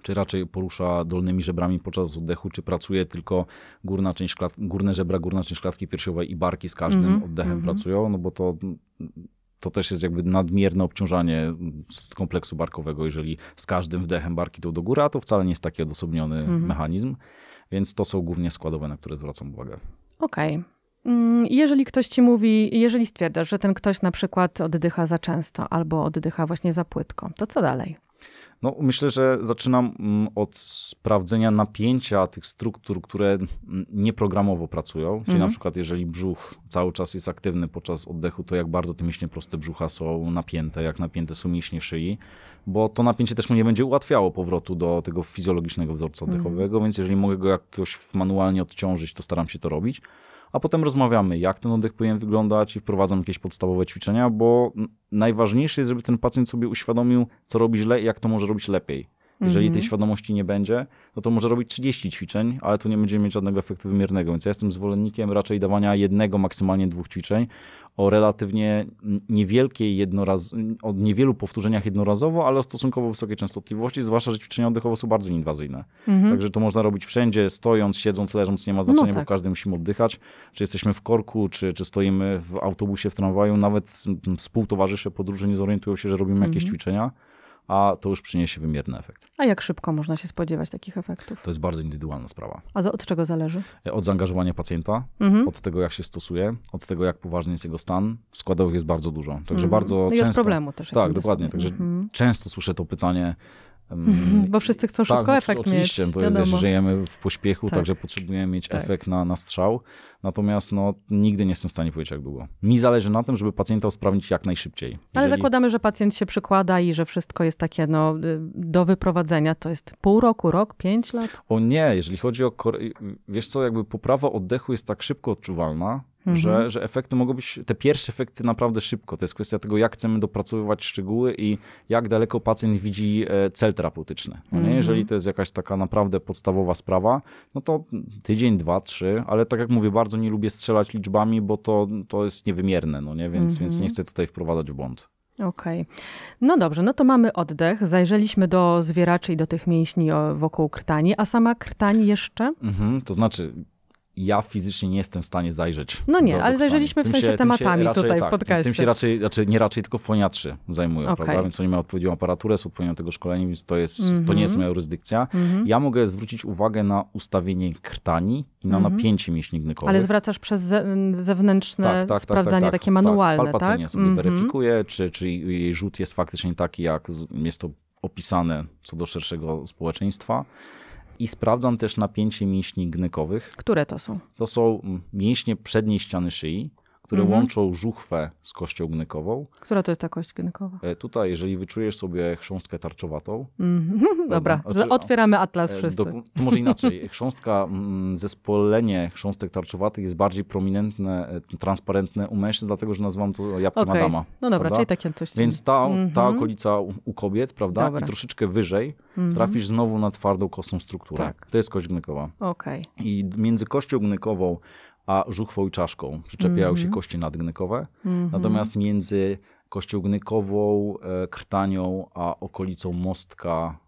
Czy raczej porusza dolnymi żebrami podczas oddechu? Czy pracuje tylko górna część klat- górne żebra, górna część klatki piersiowej i barki z każdym Mhm, oddechem mhm. pracują? No bo to, to też jest jakby nadmierne obciążanie z kompleksu barkowego. Jeżeli z każdym wdechem barki idą do góry, a to wcale nie jest taki odosobniony Mhm. mechanizm. Więc to są głównie składowe, na które zwracam uwagę. Okej. Mm, Jeżeli ktoś ci mówi, jeżeli stwierdzasz, że ten ktoś na przykład oddycha za często albo oddycha właśnie za płytko, to co dalej? No, myślę, że zaczynam mm, od sprawdzenia napięcia tych struktur, które mm, nieprogramowo pracują. Czyli Mhm. na przykład, jeżeli brzuch cały czas jest aktywny podczas oddechu, to jak bardzo te mięśnie proste brzucha są napięte, jak napięte są mięśnie szyi, bo to napięcie też mu nie będzie ułatwiało powrotu do tego fizjologicznego wzorca oddechowego, więc jeżeli mogę go jakoś manualnie odciążyć, to staram się to robić. A potem rozmawiamy, jak ten oddech powinien wyglądać i wprowadzam jakieś podstawowe ćwiczenia, bo najważniejsze jest, żeby ten pacjent sobie uświadomił, co robi źle i jak to może robić lepiej. Jeżeli Mhm. tej świadomości nie będzie, no to może robić 30 ćwiczeń, ale to nie będzie mieć żadnego efektu wymiernego. Więc ja jestem zwolennikiem raczej dawania jednego, maksymalnie dwóch ćwiczeń o relatywnie niewielkiej jednoraz, o niewielu powtórzeniach jednorazowo, ale o stosunkowo wysokiej częstotliwości, zwłaszcza, że ćwiczenia oddechowe są bardzo inwazyjne. Mhm. Także to można robić wszędzie, stojąc, siedząc, leżąc, nie ma znaczenia, No bo tak. w każdym musimy oddychać. Czy jesteśmy w korku, czy, czy stoimy w autobusie, w tramwaju, nawet mm, współtowarzysze podróży nie zorientują się, że robimy jakieś Mhm. ćwiczenia, a to już przyniesie wymierny efekt. A jak szybko można się spodziewać takich efektów? To jest bardzo indywidualna sprawa. A od czego zależy? Od zaangażowania pacjenta, Mhm. od tego, jak się stosuje, od tego, jak poważny jest jego stan. Składowych jest bardzo dużo. Także Mhm. bardzo no i często... od problemu też. Tak, dokładnie. dysponuje. Także Mhm. często słyszę to pytanie. Em, Mhm, Bo wszyscy chcą szybko tak, no, efekt oczywiście, mieć. to jest, wiadomo. żyjemy w pośpiechu, Tak. także potrzebujemy mieć Tak. efekt na, na strzał. Natomiast no, nigdy nie jestem w stanie powiedzieć, jak długo. Mi zależy na tym, żeby pacjenta usprawnić jak najszybciej. Ale Jeżeli- zakładamy, że pacjent się przykłada i że wszystko jest takie no, y, do wyprowadzenia. To jest pół roku, rok, pięć lat? O nie, jeżeli chodzi o. Wiesz co, jakby poprawa oddechu jest tak szybko odczuwalna, Mhm. że, że efekty mogą być. Te pierwsze efekty naprawdę szybko. To jest kwestia tego, jak chcemy dopracowywać szczegóły i jak daleko pacjent widzi e, cel terapeutyczny. No nie? Mhm. Jeżeli to jest jakaś taka naprawdę podstawowa sprawa, no to tydzień, dwa, trzy, ale tak jak mówię, bardzo nie lubię strzelać liczbami, bo to, to jest niewymierne, no nie? Więc, więc Mhm. nie chcę tutaj wprowadzać w błąd. Okej. No dobrze, no to mamy oddech. Zajrzeliśmy do zwieraczy i do tych mięśni wokół krtani. A sama krtani jeszcze? Mhm, to znaczy, ja fizycznie nie jestem w stanie zajrzeć. No nie, do- do ale zajrzeliśmy w Tym sensie tym tematami raczej, tutaj w tak, podcaście. Tym się raczej, raczej, nie raczej tylko foniatrzy zajmują, Okej. prawda? Więc oni mają odpowiednią aparaturę, są odpowiednio do tego szkoleni, więc to, jest, to Mhm. nie jest moja jurysdykcja. Mhm. Ja mogę zwrócić uwagę na ustawienie krtani i na Mhm. napięcie mięśni gnikowych. Ale zwracasz przez ze, zewnętrzne sprawdzanie takie manualne, tak? Palpacenie sobie Mhm. weryfikuje, czy, czy jej rzut jest faktycznie taki, jak jest to opisane co do szerszego społeczeństwa. I sprawdzam też napięcie mięśni gnykowych. Które to są? To są mm, mięśnie przedniej ściany szyi, które Mhm. łączą żuchwę z kością gnykową. Która to jest ta kość gynkowa? E, Tutaj, jeżeli wyczujesz sobie chrząstkę tarczowatą, Mhm. Dobra, Znaczy, otwieramy atlas e, wszyscy. do, to może inaczej. Chrząstka, mm, zespolenie chrząstek tarczowatych jest bardziej prominentne, e, transparentne u mężczyzn, dlatego że nazywam to jabłkiem Okej. Adama. No dobra, prawda? czyli takie coś. Więc ta, ta Mhm. okolica u, u kobiet, prawda? Dobra. I troszeczkę wyżej Mhm. trafisz znowu na twardą kostną strukturę. Tak. To jest kość gnykowa. Okej. I między kością gnykową a żuchwą i czaszką przyczepiają się Mhm. kości nadgnykowe. Mhm. Natomiast między kością gnykową, e, krtanią, a okolicą mostka,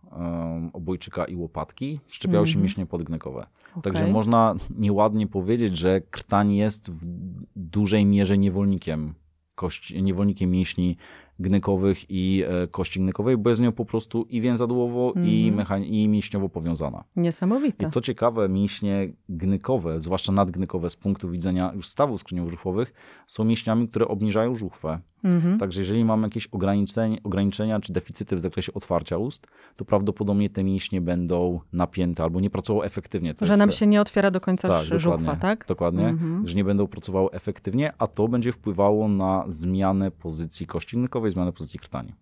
obojczyka i łopatki przyczepiają się Mhm. mięśnie podgnykowe. Także Okej. można nieładnie powiedzieć, że krtań jest w dużej mierze niewolnikiem kości, niewolnikiem mięśni gnykowych i e, kości gnykowej, bo jest z nią po prostu i więzadłowo, i, Mhm. i mięśniowo powiązana. Niesamowite. I co ciekawe, mięśnie gnykowe, zwłaszcza nadgnykowe z punktu widzenia już stawów skrzyniów-żuchwowych, są mięśniami, które obniżają żuchwę. Mhm. Także jeżeli mamy jakieś ograniczenia, ograniczenia czy deficyty w zakresie otwarcia ust, to prawdopodobnie te mięśnie będą napięte albo nie pracowały efektywnie. To Że jest- nam się nie otwiera do końca tak, żuchwa, dokładnie, tak? Dokładnie, Mhm. że nie będą pracowały efektywnie, a to będzie wpływało na zmianę pozycji kości gnykowej, zmianę pozycji krtani.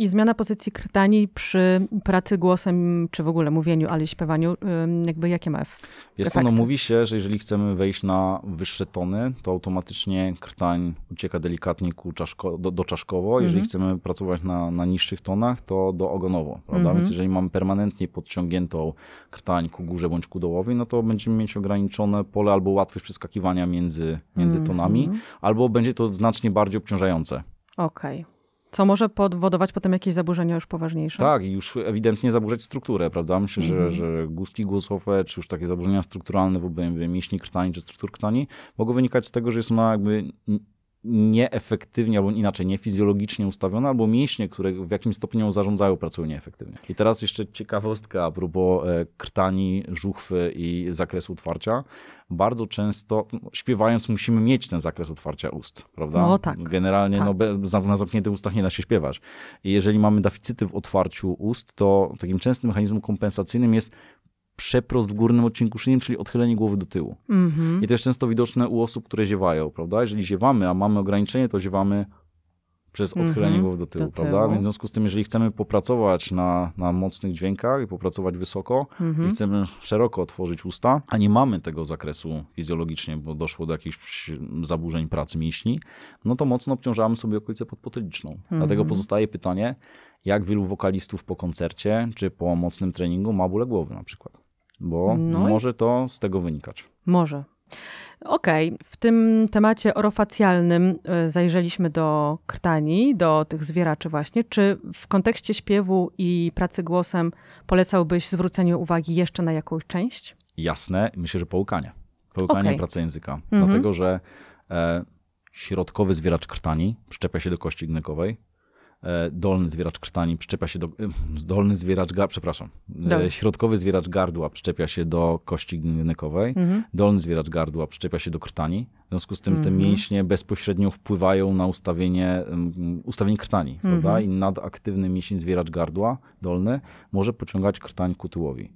I zmiana pozycji krtani przy pracy głosem, czy w ogóle mówieniu, ale śpiewaniu, jakby jakie ma? Jest no, Efekty. mówi się, że jeżeli chcemy wejść na wyższe tony, to automatycznie krtań ucieka delikatnie ku czaszko, do, do czaszkowo. Jeżeli Mhm. chcemy pracować na, na niższych tonach, to do ogonowo. Prawda? Mhm. Więc jeżeli mamy permanentnie podciągniętą krtań ku górze bądź ku dołowi, no to będziemy mieć ograniczone pole albo łatwość przeskakiwania między, między Mhm. tonami, albo będzie to znacznie bardziej obciążające. Okej. Co może powodować potem jakieś zaburzenia już poważniejsze? Tak, i już ewidentnie zaburzać strukturę, prawda? Myślę, Mhm. że, że guzki głosowe, czy już takie zaburzenia strukturalne w obrębie mięśni krtani czy struktur krtani mogą wynikać z tego, że jest ona jakby nieefektywnie, albo inaczej, niefizjologicznie ustawione, albo mięśnie, które w jakimś stopniu zarządzają, pracują nieefektywnie. I teraz jeszcze ciekawostka a propos e, krtani, żuchwy i zakresu otwarcia. Bardzo często śpiewając musimy mieć ten zakres otwarcia ust, prawda? No tak. Generalnie tak. No, na zamkniętych ustach nie da się śpiewać. I jeżeli mamy deficyty w otwarciu ust, to takim częstym mechanizmem kompensacyjnym jest przeprost w górnym odcinku szyjnym, czyli odchylenie głowy do tyłu. Mhm. I to jest często widoczne u osób, które ziewają, prawda? Jeżeli ziewamy, a mamy ograniczenie, to ziewamy przez odchylenie Mhm, głowy do tyłu, do prawda? tyłu. Więc w związku z tym, jeżeli chcemy popracować na, na mocnych dźwiękach i popracować wysoko Mhm. i chcemy szeroko otworzyć usta, a nie mamy tego zakresu fizjologicznie, bo doszło do jakichś zaburzeń pracy mięśni, no to mocno obciążamy sobie okolicę podpotyliczną. Mhm. Dlatego pozostaje pytanie, jak wielu wokalistów po koncercie czy po mocnym treningu ma bóle głowy na przykład. Bo No może to z tego wynikać. Może. Okej, w tym temacie orofacjalnym y, zajrzeliśmy do krtani, do tych zwieraczy właśnie. Czy w kontekście śpiewu i pracy głosem polecałbyś zwrócenie uwagi jeszcze na jakąś część? Jasne, myślę, że połykanie. Połykanie Okej. i praca języka. Mhm. Dlatego, że e, środkowy zwieracz krtani przyczepia się do kości gnykowej, e, dolny zwieracz krtani przyczepia się do... E, dolny zwieracz... Ga, przepraszam. E, środkowy zwieracz gardła przyczepia się do kości gnykowej, Mhm. dolny zwieracz gardła przyczepia się do krtani. W związku z tym te Mhm. mięśnie bezpośrednio wpływają na ustawienie, ustawienie krtani, Mhm. prawda? I nadaktywny mięsień zwieracz gardła dolny może pociągać krtań ku tyłowi.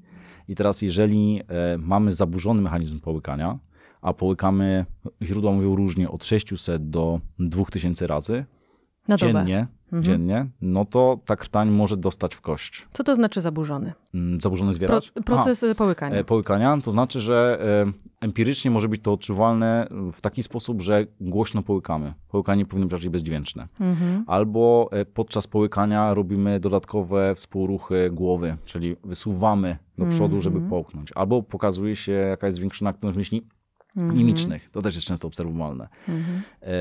I teraz jeżeli e, mamy zaburzony mechanizm połykania, a połykamy, źródła mówią różnie, od 600 do 2000 razy Na dziennie, Mhm. dziennie, no to ta krtań może dostać w kość. Co to znaczy zaburzony? Mm, Zaburzony Pro, zwieracz? proces y, połykania. E, połykania, to znaczy, że e, empirycznie może być to odczuwalne w taki sposób, że głośno połykamy. Połykanie powinno być raczej bezdźwięczne. Mhm. Albo e, podczas połykania robimy dodatkowe współruchy głowy, czyli wysuwamy do przodu, żeby Mhm. połknąć. Albo pokazuje się jakaś zwiększona aktywność mięśni. Mimicznych. To też jest często obserwowalne. Mhm. E,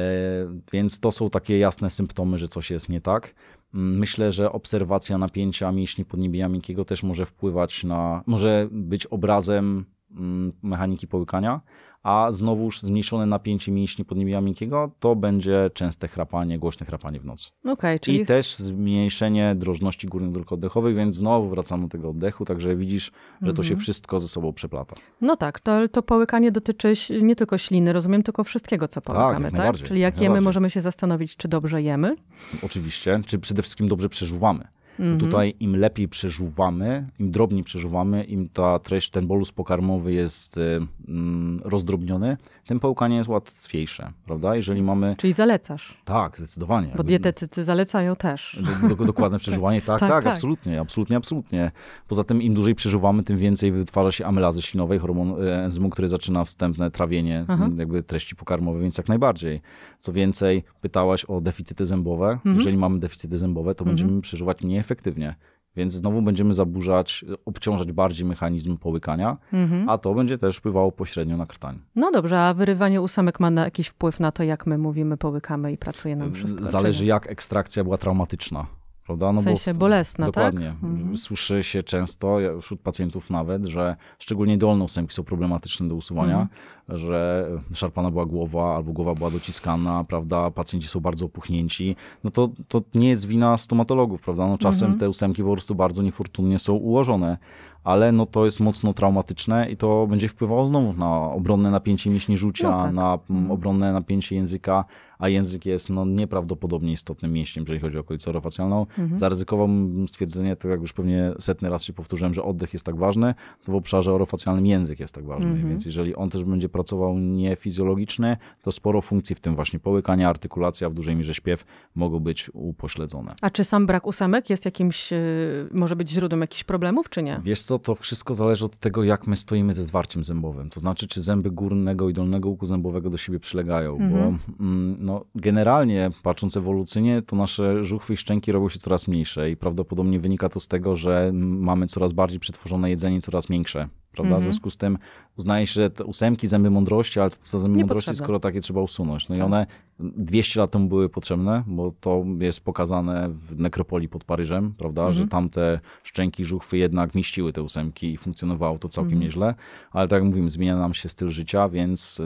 więc to są takie jasne symptomy, że coś jest nie tak. Mm, Myślę, że obserwacja napięcia mięśni podniebienia miękkiego też może wpływać na, może być obrazem mm, mechaniki połykania, a znowuż zmniejszone napięcie mięśni podniebienia miękkiego to będzie częste chrapanie, głośne chrapanie w nocy. Okej, czyli I też zmniejszenie drożności górnych dróg oddechowych, więc znowu wracamy do tego oddechu, także widzisz, że to się Mhm. wszystko ze sobą przeplata. No tak, to, to połykanie dotyczy nie tylko śliny, rozumiem, tylko wszystkiego, co połykamy, jak tak? najbardziej, Czyli jak jemy, możemy się zastanowić, czy dobrze jemy. Oczywiście, czy przede wszystkim dobrze przeżuwamy. Mhm. Tutaj im lepiej przeżuwamy, im drobniej przeżuwamy, im ta treść, ten bolus pokarmowy jest y, mm, rozdrobniony, tym połykanie jest łatwiejsze, prawda? Jeżeli mamy... Czyli zalecasz, Tak, zdecydowanie. bo dietetycy zalecają też. do, do, dokładne przeżuwanie, tak, Tak, tak, tak. absolutnie, absolutnie, absolutnie. Poza tym im dłużej przeżuwamy, tym więcej wytwarza się amylazy ślinowej, hormon, e, enzymu, który zaczyna wstępne trawienie Aha. m, jakby treści pokarmowej, więc jak najbardziej. Co więcej, pytałaś o deficyty zębowe. Mhm. Jeżeli mamy deficyty zębowe, to będziemy przeżuwać mniej efektywnie. Więc znowu będziemy zaburzać, obciążać bardziej mechanizm połykania, Mhm. a to będzie też wpływało pośrednio na krtań. No dobrze, a wyrywanie ósemek ma jakiś wpływ na to, jak my mówimy, połykamy i pracuje nam wszystko? Zależy jak ekstrakcja była traumatyczna. Prawda? No W sensie bo bolesna, tak? Dokładnie. Mhm. Słyszy się często wśród pacjentów nawet, że szczególnie dolne ósemki są problematyczne do usuwania, Mhm. że szarpana była głowa albo głowa była dociskana, prawda? Pacjenci są bardzo opuchnięci. No to, to nie jest wina stomatologów, prawda? No czasem Mhm. te ósemki po prostu bardzo niefortunnie są ułożone. Ale no to jest mocno traumatyczne i to będzie wpływało znowu na obronne napięcie mięśni żółcia, No tak. na mm, obronne napięcie języka, a język jest no, nieprawdopodobnie istotnym mięśniem, jeżeli chodzi o okolicę orofacjalną. Mhm. Zaryzykowałbym stwierdzenie, to jak już pewnie setny raz się powtórzyłem, że oddech jest tak ważny, to w obszarze orofacjalnym język jest tak ważny. Mhm. Więc jeżeli on też będzie pracował niefizjologiczny, to sporo funkcji, w tym właśnie połykanie, artykulacja, w dużej mierze śpiew, mogą być upośledzone. A czy sam brak ósemek jest jakimś, y, może być źródłem jakichś problemów, czy nie? Wiesz co, to wszystko zależy od tego, jak my stoimy ze zwarciem zębowym. To znaczy, czy zęby górnego i dolnego łuku zębowego do siebie przylegają, Mhm. bo mm, no, generalnie, patrząc ewolucyjnie, to nasze żuchwy i szczęki robią się coraz mniejsze i prawdopodobnie wynika to z tego, że mamy coraz bardziej przetworzone jedzenie, coraz większe prawda? W Mhm. związku z tym uznaje się, że te ósemki, zęby mądrości, ale co zęby mądrości, skoro takie trzeba usunąć. No i Tak. one 200 lat temu były potrzebne, bo to jest pokazane w nekropolii pod Paryżem, prawda? Mhm. Że tamte szczęki, żuchwy jednak mieściły te ósemki i funkcjonowało to całkiem Mhm. nieźle, ale tak jak mówimy, zmienia nam się styl życia, więc...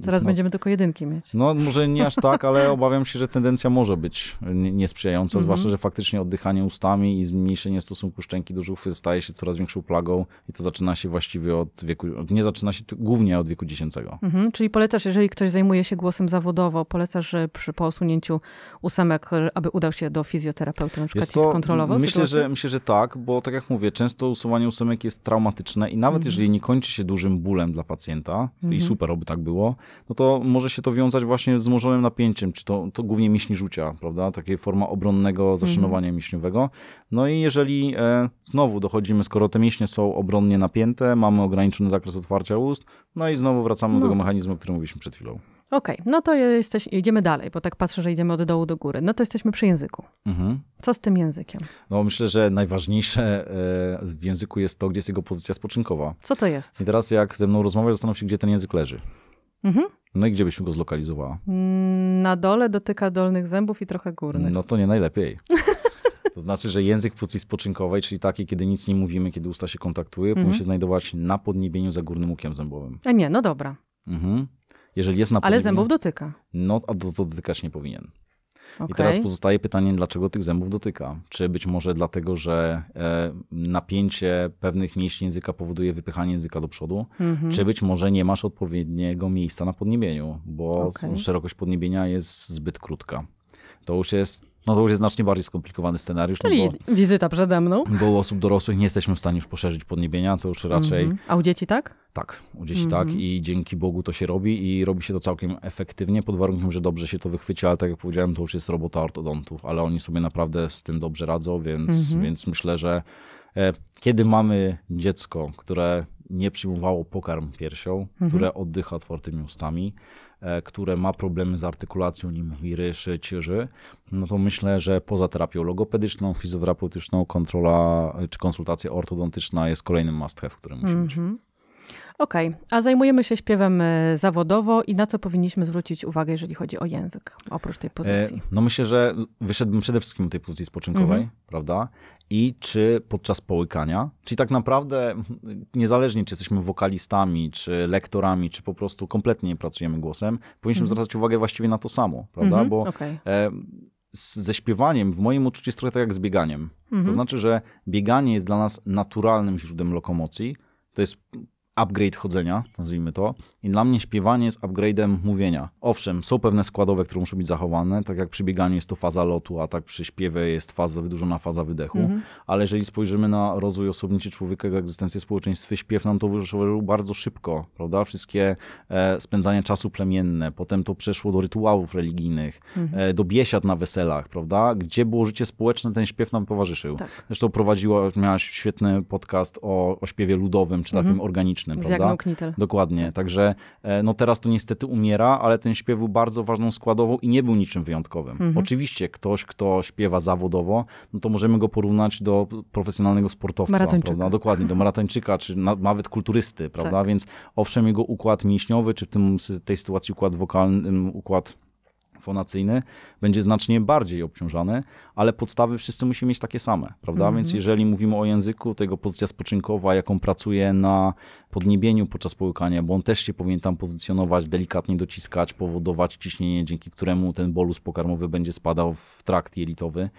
Zaraz no, będziemy tylko jedynki mieć. no może nie aż tak, ale obawiam się, że tendencja może być nie- niesprzyjająca, Mhm. zwłaszcza, że faktycznie oddychanie ustami i zmniejszenie stosunku szczęki do żuchwy staje się coraz większą plagą i to zaczyna się właściwie od wieku, nie zaczyna się to głównie od wieku dziecięcego. Mhm, czyli polecasz, jeżeli ktoś zajmuje się głosem zawodowo, polecasz, że przy, po usunięciu ósemek, aby udał się do fizjoterapeuty na przykład Wiesz i skontrolował myślę, sytuację? że, myślę, że tak, bo tak jak mówię, często usuwanie ósemek jest traumatyczne i nawet Mhm. jeżeli nie kończy się dużym bólem dla pacjenta, i Mhm. super, oby tak było, no to może się to wiązać właśnie z wzmożonym napięciem, czy to, to głównie mięśni rzucia, prawda? Takiej forma obronnego zaszynowania mięśniowego. No i jeżeli e, znowu dochodzimy, skoro te mięśnie są obronnie napięte, mamy ograniczony zakres otwarcia ust, no i znowu wracamy No do tego mechanizmu, o którym mówiliśmy przed chwilą. Okej, no to jesteś, idziemy dalej, bo tak patrzę, że idziemy od dołu do góry. No to jesteśmy przy języku. Mhm. Co z tym językiem? No myślę, że najważniejsze e, w języku jest to, gdzie jest jego pozycja spoczynkowa. Co to jest? I teraz jak ze mną rozmawiasz, zastanów się, gdzie ten język leży. Mhm. No i gdzie byśmy go zlokalizowała? Mm, Na dole dotyka dolnych zębów i trochę górnych. No to nie najlepiej. To znaczy, że język w pozycji spoczynkowej, czyli taki, kiedy nic nie mówimy, kiedy usta się kontaktuje, Mhm. powinien się znajdować na podniebieniu za górnym łukiem zębowym. A nie, no dobra. Mhm. Jeżeli jest na Ale zębów dotyka. no a to, to dotykać nie powinien. Okej. I teraz pozostaje pytanie, dlaczego tych zębów dotyka? Czy być może dlatego, że e, napięcie pewnych mięśni języka powoduje wypychanie języka do przodu? Mhm. Czy być może nie masz odpowiedniego miejsca na podniebieniu, bo Okej. szerokość podniebienia jest zbyt krótka. To już jest, no to już jest znacznie bardziej skomplikowany scenariusz, no Czyli bo, wizyta przede mną. bo u osób dorosłych nie jesteśmy w stanie już poszerzyć podniebienia, to już raczej Mhm. A u dzieci tak? tak, u dzieci Mhm. tak i dzięki Bogu to się robi i robi się to całkiem efektywnie, pod warunkiem, że dobrze się to wychwyci, ale tak jak powiedziałem, to już jest robota ortodontów, ale oni sobie naprawdę z tym dobrze radzą, więc, Mhm. więc myślę, że e, kiedy mamy dziecko, które nie przyjmowało pokarm piersią, Mhm. które oddycha otwartymi ustami, które ma problemy z artykulacją, nie mówi ryszy, cierzy, no to myślę, że poza terapią logopedyczną, fizjoterapeutyczną, kontrola e, czy konsultacja ortodontyczna jest kolejnym must have, który musi być. Okej, a zajmujemy się śpiewem e, zawodowo i na co powinniśmy zwrócić uwagę, jeżeli chodzi o język, oprócz tej E, pozycji? No myślę, że wyszedłbym przede wszystkim do tej pozycji spoczynkowej, Mhm. prawda? I czy podczas połykania, czyli tak naprawdę niezależnie czy jesteśmy wokalistami, czy lektorami, czy po prostu kompletnie nie pracujemy głosem, powinniśmy Mhm. zwracać uwagę właściwie na to samo, prawda? Mhm, Bo Okej. e, ze śpiewaniem w moim odczuciu jest trochę tak jak z bieganiem. To Mhm. znaczy, że bieganie jest dla nas naturalnym źródłem lokomocji. To jest upgrade chodzenia, nazwijmy to. I dla mnie śpiewanie jest upgrade'em mówienia. Owszem, są pewne składowe, które muszą być zachowane, tak jak przy bieganiu jest to faza lotu, a tak przy śpiewie jest faza, wydłużona faza wydechu. Mhm. Ale jeżeli spojrzymy na rozwój osobniczy człowieka, jego egzystencję w społeczeństwie, śpiew nam to wyszło bardzo szybko, prawda? Wszystkie e, spędzanie czasu plemienne, potem to przeszło do rytuałów religijnych, Mhm. e, do biesiad na weselach, prawda? Gdzie było życie społeczne, ten śpiew nam towarzyszył. Tak. Zresztą prowadziła, miałaś świetny podcast o, o śpiewie ludowym, czy takim Mhm. organicznym, Z prawda? Knitel. Dokładnie, także e, no teraz to niestety umiera, ale ten śpiew był bardzo ważną składową i nie był niczym wyjątkowym. Mhm. Oczywiście ktoś, kto śpiewa zawodowo, no to możemy go porównać do profesjonalnego sportowca, prawda? Dokładnie, do maratończyka, czy na, nawet kulturysty, prawda? Tak. Więc owszem, jego układ mięśniowy, czy w tym, tej sytuacji układ wokalny, układ fonacyjny będzie znacznie bardziej obciążany, ale podstawy wszyscy musimy mieć takie same, prawda? Mhm. Więc jeżeli mówimy o języku, to jego pozycja spoczynkowa, jaką pracuje na podniebieniu podczas połykania, bo on też się powinien tam pozycjonować, delikatnie dociskać, powodować ciśnienie, dzięki któremu ten bolus pokarmowy będzie spadał w trakt jelitowy,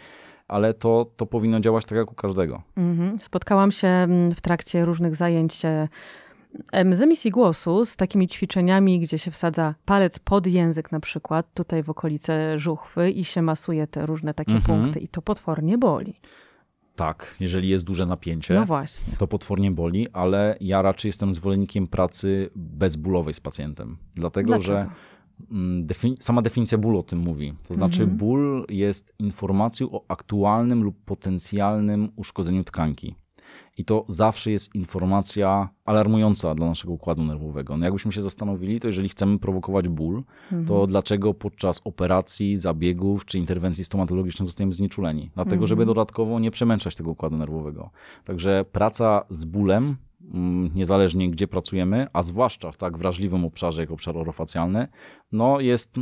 ale to, to powinno działać tak jak u każdego. Mhm. Spotkałam się mm, w trakcie różnych zajęć e, z emisji głosu z takimi ćwiczeniami, gdzie się wsadza palec pod język na przykład, tutaj w okolice żuchwy i się masuje te różne takie Mhm. punkty i to potwornie boli. Tak, jeżeli jest duże napięcie. No właśnie. to potwornie boli, ale ja raczej jestem zwolennikiem pracy bezbólowej z pacjentem. Dlatego, Dlaczego? że mm, defini- sama definicja bólu o tym mówi. To znaczy, Mhm. ból jest informacją o aktualnym lub potencjalnym uszkodzeniu tkanki. I to zawsze jest informacja alarmująca dla naszego układu nerwowego. No jakbyśmy się zastanowili, to jeżeli chcemy prowokować ból, Mhm. to dlaczego podczas operacji, zabiegów czy interwencji stomatologicznych zostajemy znieczuleni? Dlatego, Mhm. żeby dodatkowo nie przemęczać tego układu nerwowego. Także praca z bólem mm, niezależnie gdzie pracujemy, a zwłaszcza w tak wrażliwym obszarze jak obszar orofacjalny, no jest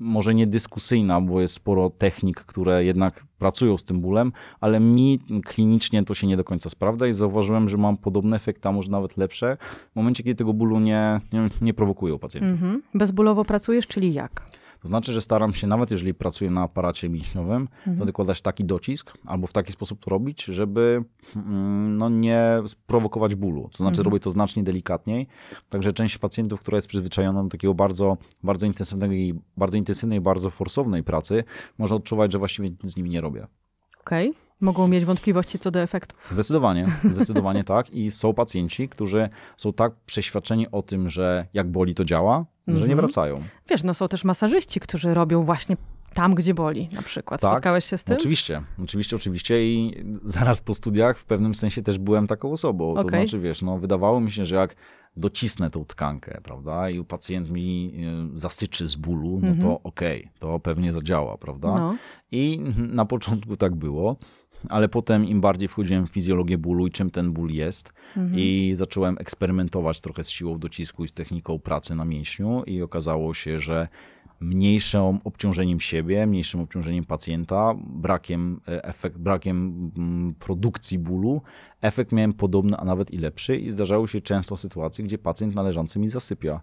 może nie dyskusyjna, bo jest sporo technik, które jednak pracują z tym bólem, ale mi klinicznie to się nie do końca sprawdza i zauważyłem, że mam podobne efekty, a może nawet lepsze, w momencie, kiedy tego bólu nie, nie, nie prowokują pacjentów. Mhm. Bezbólowo pracujesz, czyli jak? To znaczy, że staram się, nawet jeżeli pracuję na aparacie mięśniowym, Mhm. to dokładać taki docisk albo w taki sposób to robić, żeby mm, no, nie sprowokować bólu. To znaczy, Mhm. robię to znacznie delikatniej. Także część pacjentów, która jest przyzwyczajona do takiego bardzo, bardzo intensywnej, bardzo intensywnej, bardzo forsownej pracy, może odczuwać, że właściwie nic z nimi nie robię. Okej. Mogą mieć wątpliwości co do efektów. Zdecydowanie, zdecydowanie tak. I są pacjenci, którzy są tak przeświadczeni o tym, że jak boli, to działa, że nie Mhm. wracają. Wiesz, no są też masażyści, którzy robią właśnie tam, gdzie boli na przykład. Tak. Spotkałeś się z tym? Oczywiście, oczywiście, oczywiście i zaraz po studiach w pewnym sensie też byłem taką osobą. To Okej. znaczy, wiesz, no wydawało mi się, że jak docisnę tą tkankę, prawda, i pacjent mi y, zasyczy z bólu, no Mhm. to okej, to pewnie zadziała, prawda? No. I na początku tak było, ale potem im bardziej wchodziłem w fizjologię bólu i czym ten ból jest Mhm. i zacząłem eksperymentować trochę z siłą docisku i z techniką pracy na mięśniu i okazało się, że mniejszym obciążeniem siebie, mniejszym obciążeniem pacjenta, brakiem, e, efekt, brakiem mm, produkcji bólu, efekt miałem podobny, a nawet i lepszy i zdarzały się często sytuacje, gdzie pacjent należący mi zasypia.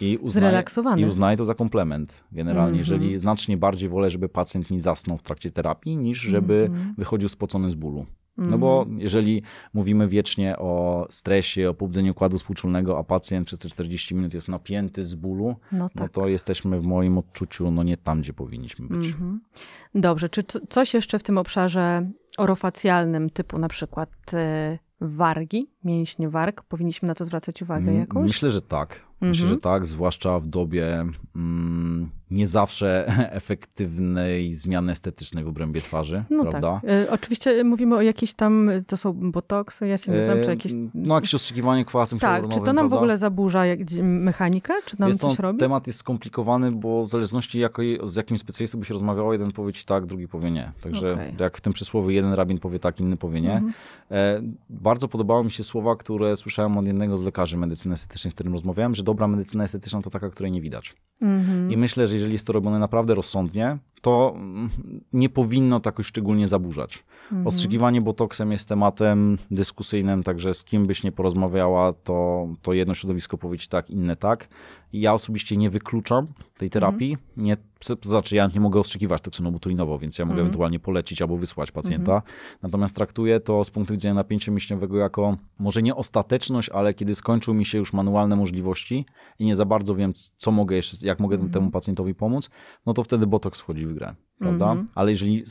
I Zrelaksowany. I uznaje to za komplement. Generalnie, Mhm. jeżeli znacznie bardziej wolę, żeby pacjent mi zasnął w trakcie terapii, niż żeby Mhm. wychodził spocony z bólu. No bo jeżeli mówimy wiecznie o stresie, o pobudzeniu układu współczulnego, a pacjent przez te 40 minut jest napięty z bólu, No no tak. to jesteśmy w moim odczuciu no nie tam, gdzie powinniśmy być. Mhm. Dobrze, czy coś jeszcze w tym obszarze orofacjalnym, typu na przykład e, wargi, mięśnie warg, powinniśmy na to zwracać uwagę jakąś? Myślę, że tak. Myślę, Mhm. że tak, zwłaszcza w dobie mm, nie zawsze efektywnej zmiany estetycznej w obrębie twarzy, No prawda? tak. E, oczywiście mówimy o jakichś tam, to są botoksy, ja się nie znam, czy E, jakieś... No jakieś ostrzykiwanie kwasem Tak, czy to nam w prawda? ogóle zaburza jak, mechanikę? Czy nam jest to, coś robi? temat jest skomplikowany, bo w zależności z jakim specjalistą by się rozmawiało, jeden powie ci tak, drugi powie nie. Także Okej. jak w tym przysłowie jeden rabin powie tak, inny powie nie. Mhm. E, bardzo podobały mi się słowa, które słyszałem od jednego z lekarzy medycyny estetycznej, z którym rozmawiałem, że dobra medycyna estetyczna to taka, której nie widać. Mhm. I myślę, że jeżeli jest to robione naprawdę rozsądnie, to mm, nie powinno jakoś szczególnie zaburzać. Mhm. Ostrzykiwanie botoksem jest tematem dyskusyjnym, także z kim byś nie porozmawiała, to, to jedno środowisko powie ci tak, inne tak. Ja osobiście nie wykluczam tej terapii. Nie, to znaczy, ja nie mogę ostrzykiwać toksynobotulinową, więc ja mogę Mhm. ewentualnie polecić albo wysłać pacjenta. Natomiast traktuję to z punktu widzenia napięcia mięśniowego jako może nie ostateczność, ale kiedy skończył mi się już manualne możliwości i nie za bardzo wiem, co mogę jeszcze, jak mogę temu pacjentowi pomóc, no to wtedy botoks wchodzi w grę. Prawda? Mhm. Ale jeżeli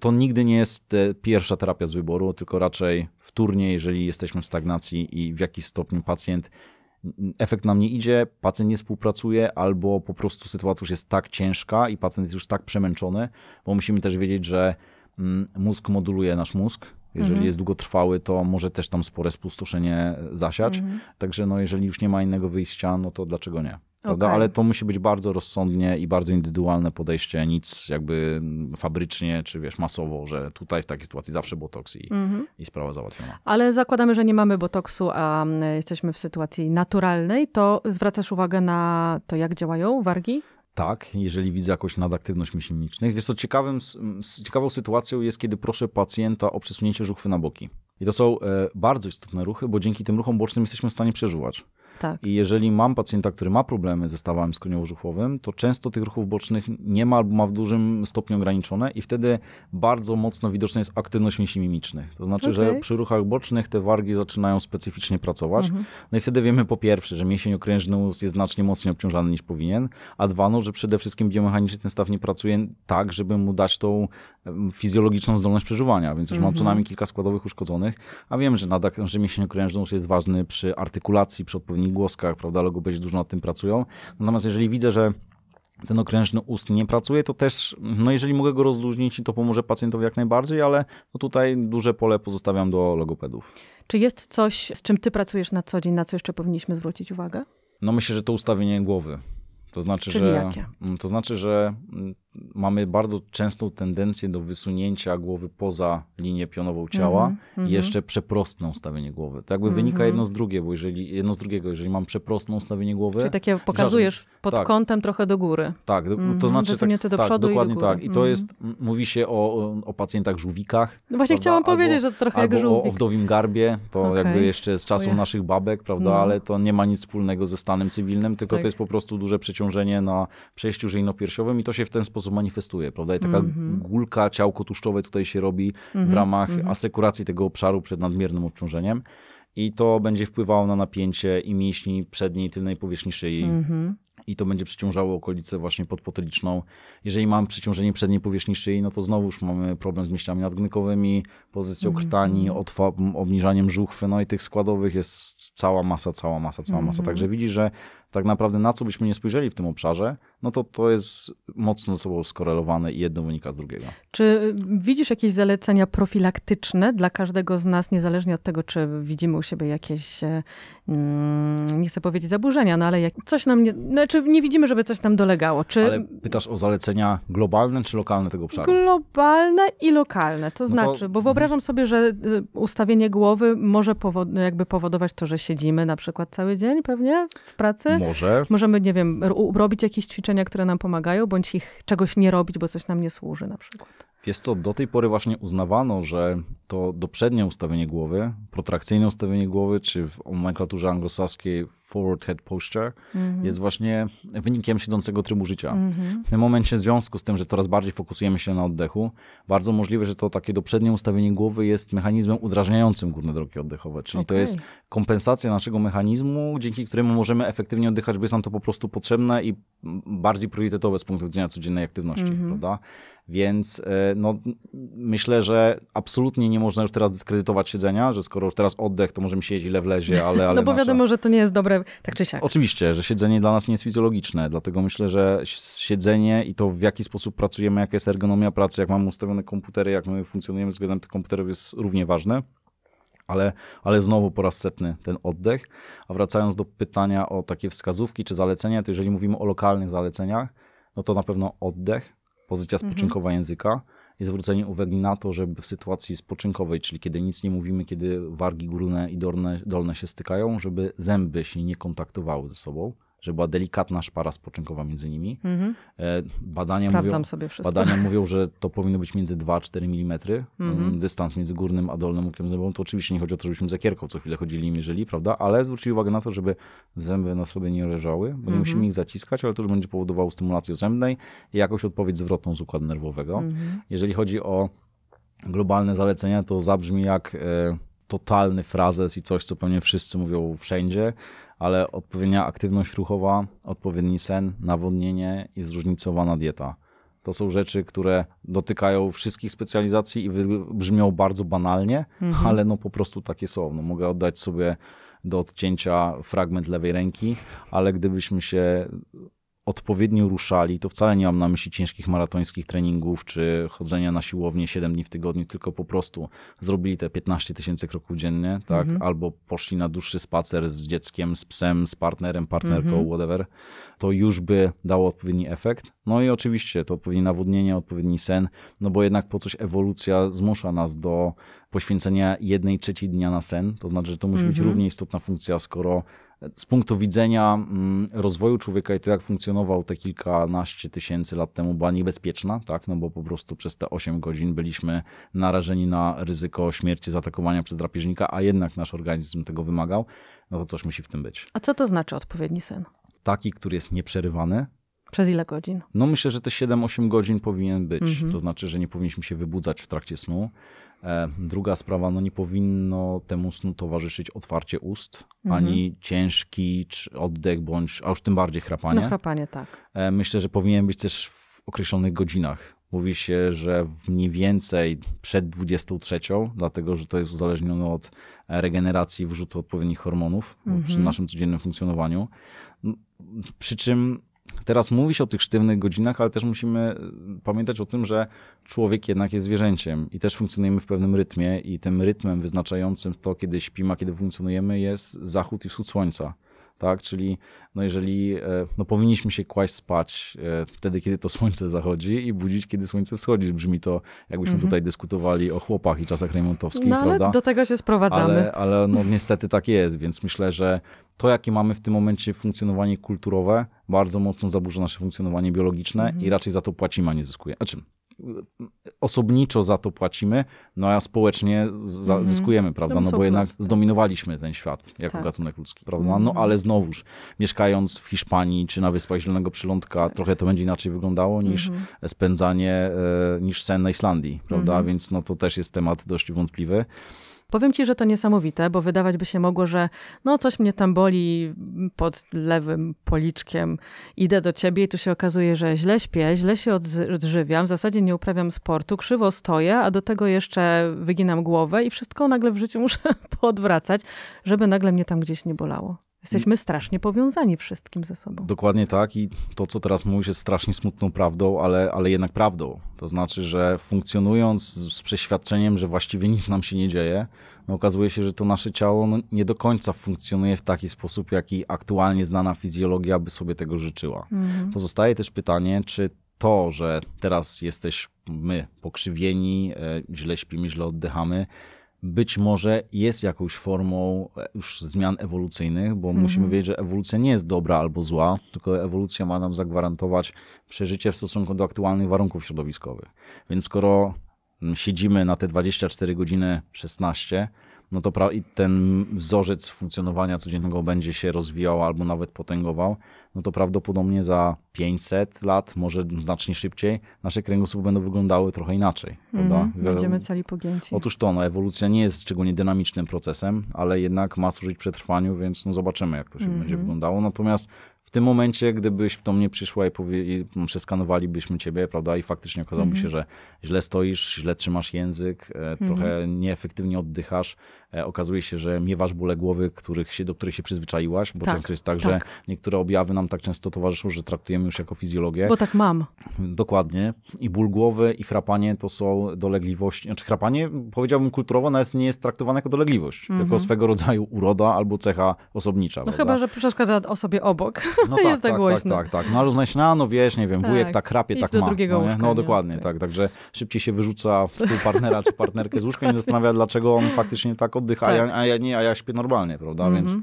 to nigdy nie jest e, pierwsza terapia z wyboru, tylko raczej wtórnie, jeżeli jesteśmy w stagnacji i w jakiś stopniu pacjent efekt nam nie idzie, pacjent nie współpracuje, albo po prostu sytuacja już jest tak ciężka i pacjent jest już tak przemęczony, bo musimy też wiedzieć, że mm, mózg moduluje nasz mózg. Jeżeli Mhm. jest długotrwały, to może też tam spore spustoszenie zasiać. Mhm. Także no, jeżeli już nie ma innego wyjścia, no to dlaczego nie? Prawda? Okej. Ale to musi być bardzo rozsądnie i bardzo indywidualne podejście, nic jakby fabrycznie, czy wiesz, masowo, że tutaj w takiej sytuacji zawsze botoks i, Mhm. i sprawa załatwiona. Ale zakładamy, że nie mamy botoksu, a mm, jesteśmy w sytuacji naturalnej, to zwracasz uwagę na to, jak działają wargi? Tak, jeżeli widzę jakąś nadaktywność mięśnicznych. Wiesz co, ciekawym, ciekawą sytuacją jest, kiedy proszę pacjenta o przesunięcie żuchwy na boki. I to są e, bardzo istotne ruchy, bo dzięki tym ruchom bocznym jesteśmy w stanie przeżuwać. Tak. I jeżeli mam pacjenta, który ma problemy ze stawem skroniowo-żuchwowym, to często tych ruchów bocznych nie ma albo ma w dużym stopniu ograniczone i wtedy bardzo mocno widoczna jest aktywność mięśni mimicznych. To znaczy, że Okej. przy ruchach bocznych te wargi zaczynają specyficznie pracować. Mhm. No i wtedy wiemy po pierwsze, że mięsień okrężny jest znacznie mocniej obciążany niż powinien, a dwa, no, że przede wszystkim biomechanicznie ten staw nie pracuje tak, żeby mu dać tą fizjologiczną zdolność przeżuwania, więc już mam co Mhm. najmniej kilka składowych uszkodzonych, a wiem, że, nadak, że mięsień okrężny jest ważny przy artykulacji, przy odpowiednich głoskach, prawda, logopedzi dużo nad tym pracują. Natomiast jeżeli widzę, że ten okrężny ust nie pracuje, to też, no jeżeli mogę go rozluźnić, to pomoże pacjentowi jak najbardziej, ale no tutaj duże pole pozostawiam do logopedów. Czy jest coś, z czym ty pracujesz na co dzień, na co jeszcze powinniśmy zwrócić uwagę? No myślę, że to ustawienie głowy. To znaczy, Czyli że, jakie? mm, To znaczy, że mm, mamy bardzo częstą tendencję do wysunięcia głowy poza linię pionową ciała Mhm, mhm. i jeszcze przeprostne ustawienie głowy. To jakby wynika Mhm. jedno z drugiego, bo jeżeli, jedno z drugiego. Jeżeli mam przeprostne ustawienie głowy, Czyli takie pokazujesz pod tak. kątem trochę do góry. tak, do, Mhm, to znaczy tak, do tak do dokładnie góry. tak. I to Mhm. jest, mówi się o, o- pacjentach żółwikach, No właśnie Prawda? chciałam Albo- powiedzieć, że to trochę jak albo o, o żółwik. wdowim garbie, to Okej. jakby jeszcze z czasów Ojej. naszych babek, prawda, No. ale to nie ma nic wspólnego ze stanem cywilnym, tylko Tak. to jest po prostu duże przeciążenie na przejściu żyjno-piersiowym i to się w ten sposób manifestuje, prawda, i taka Mhm. gulka, ciałko tłuszczowe tutaj się robi w ramach asekuracji tego obszaru przed nadmiernym obciążeniem i to będzie wpływało na napięcie i mięśni przedniej i tylnej powierzchni szyi Mhm. i to będzie przeciążało okolicę właśnie podpotyliczną. Jeżeli mam przeciążenie przedniej powierzchni szyi, no to znowuż mamy problem z mięśniami nadgnykowymi, pozycją Mhm. krtani, otwa- obniżaniem żuchwy, no i tych składowych jest cała masa, cała masa, cała masa. Mhm. Także widzisz, że tak naprawdę na co byśmy nie spojrzeli w tym obszarze, no to to jest mocno ze sobą skorelowane i jedno wynika z drugiego. Czy widzisz jakieś zalecenia profilaktyczne dla każdego z nas, niezależnie od tego, czy widzimy u siebie jakieś, e, mm, nie chcę powiedzieć zaburzenia, no ale jak coś nam nie, znaczy nie widzimy, żeby coś nam dolegało. Czy Ale pytasz o zalecenia globalne czy lokalne tego obszaru? globalne i lokalne? To No to- znaczy, bo wyobrażam sobie, że y, ustawienie głowy może jakby powodować to, że siedzimy na przykład cały dzień pewnie w pracy. Może, Możemy, nie wiem, robić jakieś ćwiczenia, które nam pomagają, bądź ich czegoś nie robić, bo coś nam nie służy na przykład. Wiesz co, do tej pory właśnie uznawano, że to doprzednie ustawienie głowy, protrakcyjne ustawienie głowy, czy w nomenklaturze anglosaskiej forward head posture, jest właśnie wynikiem siedzącego trybu życia. Mhm. W tym momencie, w związku z tym, że coraz bardziej fokusujemy się na oddechu, bardzo możliwe, że to takie doprzednie ustawienie głowy jest mechanizmem udrażniającym górne drogi oddechowe, czyli to Okej. jest kompensacja naszego mechanizmu, dzięki któremu możemy efektywnie oddychać, bo jest nam to po prostu potrzebne i bardziej priorytetowe z punktu widzenia codziennej aktywności, Mhm. prawda? Więc e, no, myślę, że absolutnie nie można już teraz dyskredytować siedzenia, że skoro już teraz oddech, to możemy siedzieć ile wlezie, ale, ale no bo nasza- wiadomo, że to nie jest dobre tak czy siak. Oczywiście, że siedzenie dla nas nie jest fizjologiczne, dlatego myślę, że siedzenie i to w jaki sposób pracujemy, jaka jest ergonomia pracy, jak mamy ustawione komputery, jak my funkcjonujemy względem tych komputerów jest równie ważne. Ale, ale znowu po raz setny ten oddech. A wracając do pytania o takie wskazówki czy zalecenia, to jeżeli mówimy o lokalnych zaleceniach, no to na pewno oddech, pozycja spoczynkowa języka i zwrócenie uwagi na to, żeby w sytuacji spoczynkowej, czyli kiedy nic nie mówimy, kiedy wargi górne i dolne, dolne się stykają, żeby zęby się nie kontaktowały ze sobą, żeby była delikatna szpara spoczynkowa między nimi. Mhm. E, Badania Sprawdzam mówią, sobie wszystko. Badania mówią, że to powinno być między 2 a 4 mm. Mhm. Dystans między górnym a dolnym łukiem zębowym. To oczywiście nie chodzi o to, żebyśmy zakierką co chwilę chodzili i mierzyli, prawda? Ale zwrócili uwagę na to, żeby zęby na sobie nie leżały, bo nie Mhm. musimy ich zaciskać, ale to już będzie powodowało stymulację zębnej i jakąś odpowiedź zwrotną z układu nerwowego. Mhm. Jeżeli chodzi o globalne zalecenia, to zabrzmi jak e, totalny frazes i coś, co pewnie wszyscy mówią wszędzie, ale odpowiednia aktywność ruchowa, odpowiedni sen, nawodnienie i zróżnicowana dieta. To są rzeczy, które dotykają wszystkich specjalizacji i brzmią bardzo banalnie, ale no po prostu takie są. No mogę oddać sobie do odcięcia fragment lewej ręki, ale gdybyśmy się odpowiednio ruszali, to wcale nie mam na myśli ciężkich maratońskich treningów czy chodzenia na siłownię 7 dni w tygodniu, tylko po prostu zrobili te 15 tysięcy kroków dziennie, tak? Albo poszli na dłuższy spacer z dzieckiem, z psem, z partnerem, partnerką, whatever, to już by dało odpowiedni efekt. No i oczywiście to odpowiednie nawodnienie, odpowiedni sen, no bo jednak po coś ewolucja zmusza nas do poświęcenia jednej trzeciej dnia na sen, to znaczy, że to musi być równie istotna funkcja, skoro z punktu widzenia mm, rozwoju człowieka i to, jak funkcjonował te kilkanaście tysięcy lat temu, była niebezpieczna, tak? No bo po prostu przez te 8 godzin byliśmy narażeni na ryzyko śmierci, zaatakowania przez drapieżnika, a jednak nasz organizm tego wymagał, no to coś musi w tym być. A co to znaczy odpowiedni sen? Taki, który jest nieprzerywany, Przez ile godzin? no myślę, że te 7-8 godzin powinien być. Mhm. To znaczy, że nie powinniśmy się wybudzać w trakcie snu. E, druga sprawa, no nie powinno temu snu towarzyszyć otwarcie ust, Mhm. ani ciężki czy oddech, bądź, a już tym bardziej chrapanie. No chrapanie, tak. E, Myślę, że powinien być też w określonych godzinach. Mówi się, że w mniej więcej przed 23, dlatego że to jest uzależnione od regeneracji wrzutu odpowiednich hormonów przy naszym codziennym funkcjonowaniu. Przy czym teraz mówi się o tych sztywnych godzinach, ale też musimy e, pamiętać o tym, że człowiek jednak jest zwierzęciem i też funkcjonujemy w pewnym rytmie i tym rytmem wyznaczającym to, kiedy śpimy, a kiedy funkcjonujemy jest zachód i wschód słońca. Tak? Czyli no jeżeli e, no powinniśmy się kłaść spać e, wtedy, kiedy to słońce zachodzi i budzić, kiedy słońce wschodzi. Brzmi to, jakbyśmy mhm. tutaj dyskutowali o chłopach i czasach remontowskich, no, ale prawda? do tego się sprowadzamy. Ale, ale no niestety tak jest, więc myślę, że to, jakie mamy w tym momencie funkcjonowanie kulturowe, bardzo mocno zaburza nasze funkcjonowanie biologiczne mhm. i raczej za to płacimy, a nie zyskujemy. Znaczy, osobniczo za to płacimy, no a społecznie za, mhm. zyskujemy, prawda? No bo jednak zdominowaliśmy ten świat jako tak. gatunek ludzki, prawda? No mhm. ale znowuż, mieszkając w Hiszpanii czy na Wyspach Zielonego Przylądka, tak. trochę to będzie inaczej wyglądało niż mhm. spędzanie, e, niż sen na Islandii, prawda? Więc no to też jest temat dość wątpliwy. Powiem ci, że to niesamowite, bo wydawać by się mogło, że no coś mnie tam boli pod lewym policzkiem, idę do ciebie i tu się okazuje, że źle śpię, źle się odżywiam, w zasadzie nie uprawiam sportu, krzywo stoję, a do tego jeszcze wyginam głowę i wszystko nagle w życiu muszę poodwracać, żeby nagle mnie tam gdzieś nie bolało. Jesteśmy strasznie powiązani wszystkim ze sobą. Dokładnie tak i to, co teraz mówisz, jest strasznie smutną prawdą, ale, ale jednak prawdą. To znaczy, że funkcjonując z przeświadczeniem, że właściwie nic nam się nie dzieje, no okazuje się, że to nasze ciało no, nie do końca funkcjonuje w taki sposób, jaki aktualnie znana fizjologia by sobie tego życzyła. Mhm. Pozostaje też pytanie, czy to, że teraz jesteśmy pokrzywieni, e, źle śpimy, źle oddychamy, być może jest jakąś formą e, już zmian ewolucyjnych, bo -hmm. musimy wiedzieć, że ewolucja nie jest dobra albo zła, tylko ewolucja ma nam zagwarantować przeżycie w stosunku do aktualnych warunków środowiskowych. Więc skoro siedzimy na te 24 godziny 16, no to ten wzorzec funkcjonowania codziennego będzie się rozwijał albo nawet potęgował, no to prawdopodobnie za 500 lat, może znacznie szybciej, nasze kręgosłupy będą wyglądały trochę inaczej. Mm, będziemy cali pogięci. Otóż to, no, ewolucja nie jest szczególnie dynamicznym procesem, ale jednak ma służyć przetrwaniu, więc no, zobaczymy, jak to się mm -hmm. będzie wyglądało. Natomiast w tym momencie, gdybyś do mnie przyszła i, powie, i przeskanowalibyśmy ciebie, prawda, i faktycznie okazałoby mm -hmm. się, że źle stoisz, źle trzymasz język, e, trochę mm -hmm. nieefektywnie oddychasz, okazuje się, że miewasz bóle głowy, których się, do których się przyzwyczaiłaś, bo tak, często jest tak, tak, że niektóre objawy nam tak często towarzyszą, że traktujemy już jako fizjologię. Bo tak mam. Dokładnie. I ból głowy, i chrapanie to są dolegliwości. Znaczy chrapanie, powiedziałbym kulturowo, nawet nie jest traktowane jako dolegliwość, mm -hmm. jako swego rodzaju uroda albo cecha osobnicza. No prawda? chyba, że przeszkadza osobie obok. No tak, jest tak, tak, tak, tak, tak. No ale uznać, no, no wiesz, nie wiem, wujek tak, tak chrapie, tak do ma. Drugiego no, łóżka, no dokładnie, tak. Także szybciej się wyrzuca współpartnera czy partnerkę z łóżka i zastanawia, dlaczego on faktycznie tak oddycha, a, ja, tak. a ja nie, a ja śpię normalnie, prawda? -hmm. Więc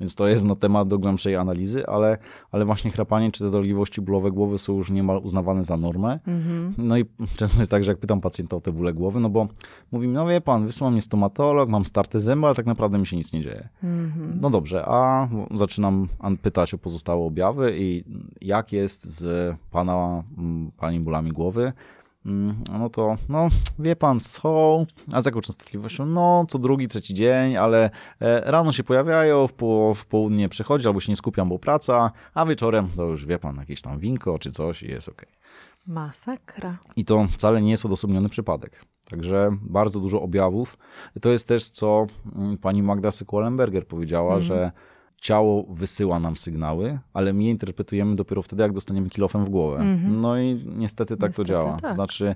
więc to jest no, temat do głębszej analizy, ale, ale właśnie chrapanie czy te dolegliwości bólowe głowy są już niemal uznawane za normę. Mm-hmm. No i często jest tak, że jak pytam pacjenta o te bóle głowy, no bo mówi no wie pan, wysłał mnie stomatolog, mam starte zęby, ale tak naprawdę mi się nic nie dzieje. Mm-hmm. No dobrze, a zaczynam pytać o pozostałe objawy i jak jest z pana, pani bólami głowy. Mm, no to, no wie pan co, a z jaką częstotliwością? No co drugi, trzeci dzień, ale e, rano się pojawiają, w, po, w południe przychodzi, albo się nie skupiam, bo praca, a wieczorem to już wie pan, jakieś tam winko czy coś i jest ok. Masakra. I to wcale nie jest odosobniony przypadek. Także bardzo dużo objawów. To jest też, co mm, pani Magda Sykulenberger powiedziała, mm. że ciało wysyła nam sygnały, ale my je interpretujemy dopiero wtedy, jak dostaniemy kilofem w głowę. Mm -hmm. No i niestety tak niestety to działa. Tak. Znaczy,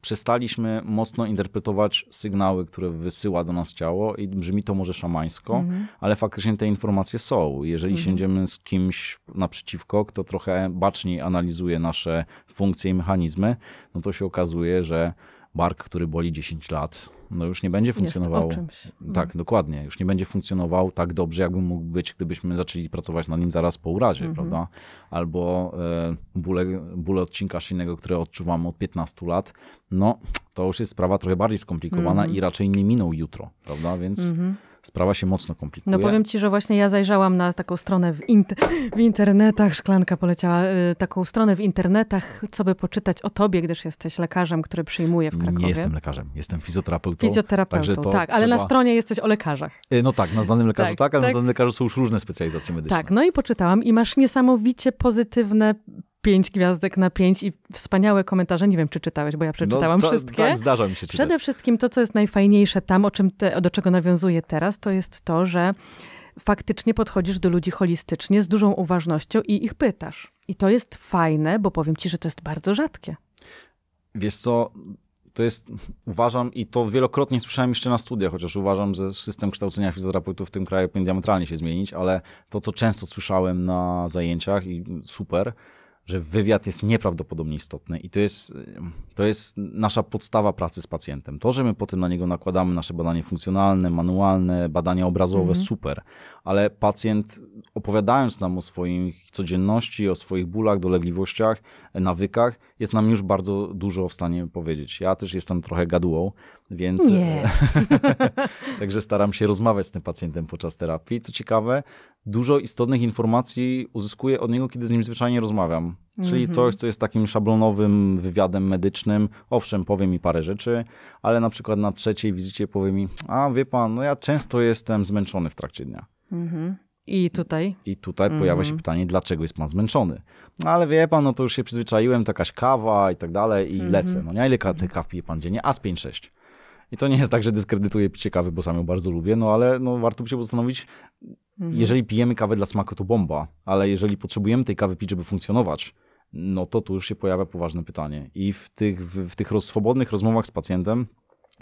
przestaliśmy mocno interpretować sygnały, które wysyła do nas ciało i brzmi to może szamańsko, mm -hmm. ale faktycznie te informacje są. Jeżeli -hmm. siędziemy z kimś naprzeciwko, kto trochę baczniej analizuje nasze funkcje i mechanizmy, no to się okazuje, że bark, który boli 10 lat, no już nie będzie funkcjonował. No. Tak, dokładnie. Już nie będzie funkcjonował tak dobrze, jakby mógł być, gdybyśmy zaczęli pracować nad nim zaraz po urazie, mm -hmm. prawda? Albo e, bóle, bóle odcinka szyjnego, które odczuwamy od 15 lat, no to już jest sprawa trochę bardziej skomplikowana mm -hmm. i raczej nie minął jutro, prawda? Więc mm -hmm sprawa się mocno komplikuje. No powiem ci, że właśnie ja zajrzałam na taką stronę w, w internetach, szklanka poleciała, y, taką stronę w internetach, co by poczytać o tobie, gdyż jesteś lekarzem, który przyjmuje w Krakowie. Nie jestem lekarzem, jestem fizjoterapeutą. Fizjoterapeutą, tak, ale na stronie jesteś o lekarzach. Y, no tak, na znanym lekarzu tak, tak ale tak. na znanym lekarzu są już różne specjalizacje medyczne. Tak, no i poczytałam i masz niesamowicie pozytywne pięć gwiazdek na pięć i wspaniałe komentarze. Nie wiem, czy czytałeś, bo ja przeczytałam no, to, wszystkie. Tak, zdarza mi się czytać. Przede wszystkim to, co jest najfajniejsze tam, o czym te, do czego nawiązuję teraz, to jest to, że faktycznie podchodzisz do ludzi holistycznie, z dużą uważnością i ich pytasz. I to jest fajne, bo powiem ci, że to jest bardzo rzadkie. Wiesz co, to jest, uważam, i to wielokrotnie słyszałem jeszcze na studiach, chociaż uważam, że system kształcenia fizjoterapeutów w tym kraju powinien diametralnie się zmienić, ale to, co często słyszałem na zajęciach i super, że wywiad jest nieprawdopodobnie istotny i to jest, to jest nasza podstawa pracy z pacjentem. To, że my potem na niego nakładamy nasze badanie funkcjonalne, manualne, badania obrazowe, mhm. super, ale pacjent opowiadając nam o swojej codzienności, o swoich bólach, dolegliwościach, nawykach, jest nam już bardzo dużo w stanie powiedzieć. Ja też jestem trochę gadułą, więc Nie. także staram się rozmawiać z tym pacjentem podczas terapii. Co ciekawe, dużo istotnych informacji uzyskuję od niego, kiedy z nim zwyczajnie rozmawiam. Czyli mm -hmm. coś, co jest takim szablonowym wywiadem medycznym. Owszem, powie mi parę rzeczy, ale na przykład na trzeciej wizycie powie mi, a wie pan, no ja często jestem zmęczony w trakcie dnia. Mm -hmm. I tutaj? I tutaj mm -hmm. pojawia się pytanie, dlaczego jest pan zmęczony? No ale wie pan, no to już się przyzwyczaiłem, to jakaś kawa i tak dalej i lecę. No nie, ile tych kaw pije pan dziennie? A z 5-6. I to nie jest tak, że dyskredytuję picie kawy, bo sam ją bardzo lubię, no ale no, warto by się zastanowić, mhm. jeżeli pijemy kawę dla smaku, to bomba, ale jeżeli potrzebujemy tej kawy pić, żeby funkcjonować, no to tu już się pojawia poważne pytanie. I w tych, w, w tych swobodnych rozmowach z pacjentem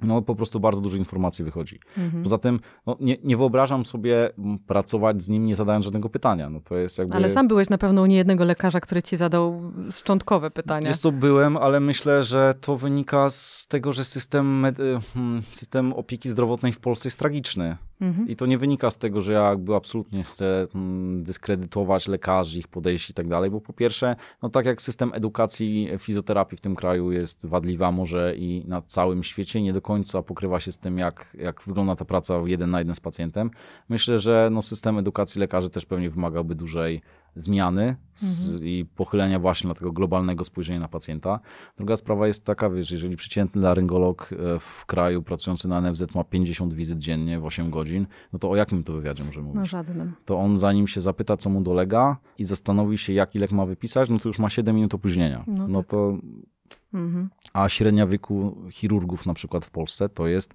no po prostu bardzo dużo informacji wychodzi. Mhm. Poza tym no, nie, nie, wyobrażam sobie pracować z nim nie zadając żadnego pytania. No, to jest jakby... Ale sam byłeś na pewno u niejednego lekarza, który ci zadał szczątkowe pytania. Jest to byłem, ale myślę, że to wynika z tego, że system, hmm, system opieki zdrowotnej w Polsce jest tragiczny. Mhm. I to nie wynika z tego, że ja jakby absolutnie chcę hmm, dyskredytować lekarzy, ich podejść i tak dalej, bo po pierwsze, no tak jak system edukacji fizjoterapii w tym kraju jest wadliwa, może i na całym świecie nie do końca pokrywa się z tym, jak, jak wygląda ta praca jeden na jeden z pacjentem. Myślę, że no, system edukacji lekarzy też pewnie wymagałby dużej zmiany z, mhm. i pochylenia właśnie na tego globalnego spojrzenia na pacjenta. Druga sprawa jest taka, wiesz, jeżeli przeciętny laryngolog e, w kraju pracujący na NFZ ma 50 wizyt dziennie w 8 godzin, no to o jakim to wywiadzie możemy mówić? No żadnym. To on zanim się zapyta, co mu dolega i zastanowi się, jaki lek ma wypisać, no to już ma 7 minut opóźnienia. No, no tak. to... Mhm. A średnia wieku chirurgów na przykład w Polsce to jest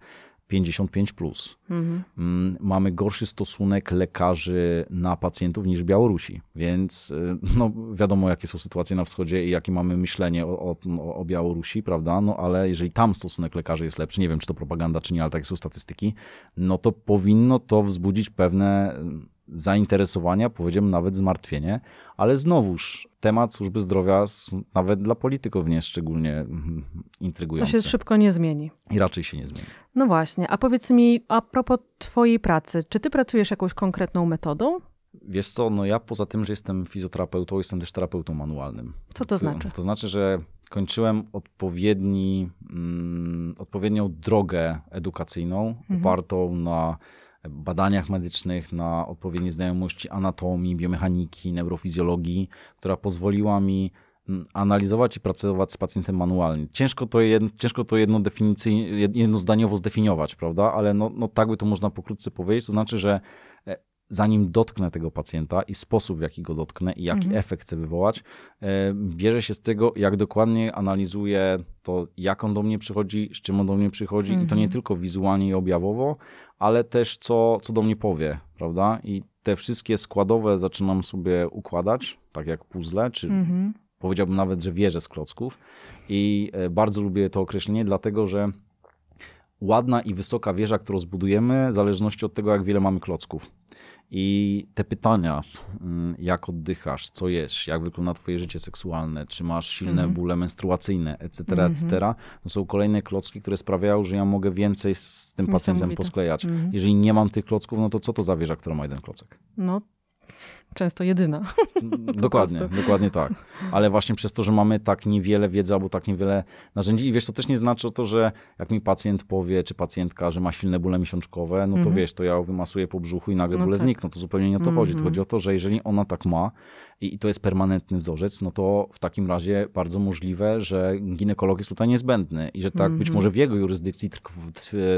55. Plus. Mhm. Mm, mamy gorszy stosunek lekarzy na pacjentów niż Białorusi, więc y, no, wiadomo, jakie są sytuacje na wschodzie i jakie mamy myślenie o, o, o Białorusi, prawda? No ale jeżeli tam stosunek lekarzy jest lepszy, nie wiem, czy to propaganda, czy nie, ale takie są statystyki, no to powinno to wzbudzić pewne zainteresowania, powiedziałbym nawet zmartwienie, ale znowuż temat służby zdrowia nawet dla polityków nie jest szczególnie mm, intrygujący. To się szybko nie zmieni. I raczej się nie zmieni. No właśnie, a powiedz mi a propos twojej pracy, czy ty pracujesz jakąś konkretną metodą? Wiesz co, no ja poza tym, że jestem fizjoterapeutą, jestem też terapeutą manualnym. Co to znaczy? To znaczy, że kończyłem odpowiedni, mm, odpowiednią drogę edukacyjną mhm. opartą na badaniach medycznych, na odpowiedniej znajomości anatomii, biomechaniki, neurofizjologii, która pozwoliła mi mm, analizować i pracować z pacjentem manualnie. Ciężko to, jed, ciężko to jedno jednozdaniowo zdefiniować, prawda? Ale no, no tak by to można pokrótce powiedzieć. To znaczy, że zanim dotknę tego pacjenta i sposób, w jaki go dotknę i jaki mhm. efekt chcę wywołać, e, bierze się z tego, jak dokładnie analizuję to, jak on do mnie przychodzi, z czym on do mnie przychodzi mhm. i to nie mhm. tylko wizualnie i objawowo, ale też co, co do mnie powie, prawda? I te wszystkie składowe zaczynam sobie układać, tak jak puzzle, czy mhm. powiedziałbym nawet, że wieże z klocków i e, bardzo lubię to określenie, dlatego że ładna i wysoka wieża, którą zbudujemy, w zależności od tego, jak wiele mamy klocków. I te pytania, mm, jak oddychasz, co jesz, jak wygląda twoje życie seksualne, czy masz silne mm. bóle menstruacyjne, etc., mm -hmm. etc., to są kolejne klocki, które sprawiają, że ja mogę więcej z tym pacjentem posklejać. Mm -hmm. Jeżeli nie mam tych klocków, no to co to za wieża, która ma jeden klocek? No często jedyna. Dokładnie, dokładnie tak. Ale właśnie przez to, że mamy tak niewiele wiedzy albo tak niewiele narzędzi i wiesz, to też nie znaczy to, że jak mi pacjent powie, czy pacjentka, że ma silne bóle miesiączkowe, no to mm -hmm. wiesz, to ja wymasuję po brzuchu i nagle no bóle tak. znikną. To zupełnie nie o to mm -hmm. chodzi. To chodzi o to, że jeżeli ona tak ma i, i to jest permanentny wzorzec, no to w takim razie bardzo możliwe, że ginekolog jest tutaj niezbędny i że tak mm -hmm. być mhm. może w jego jurysdykcji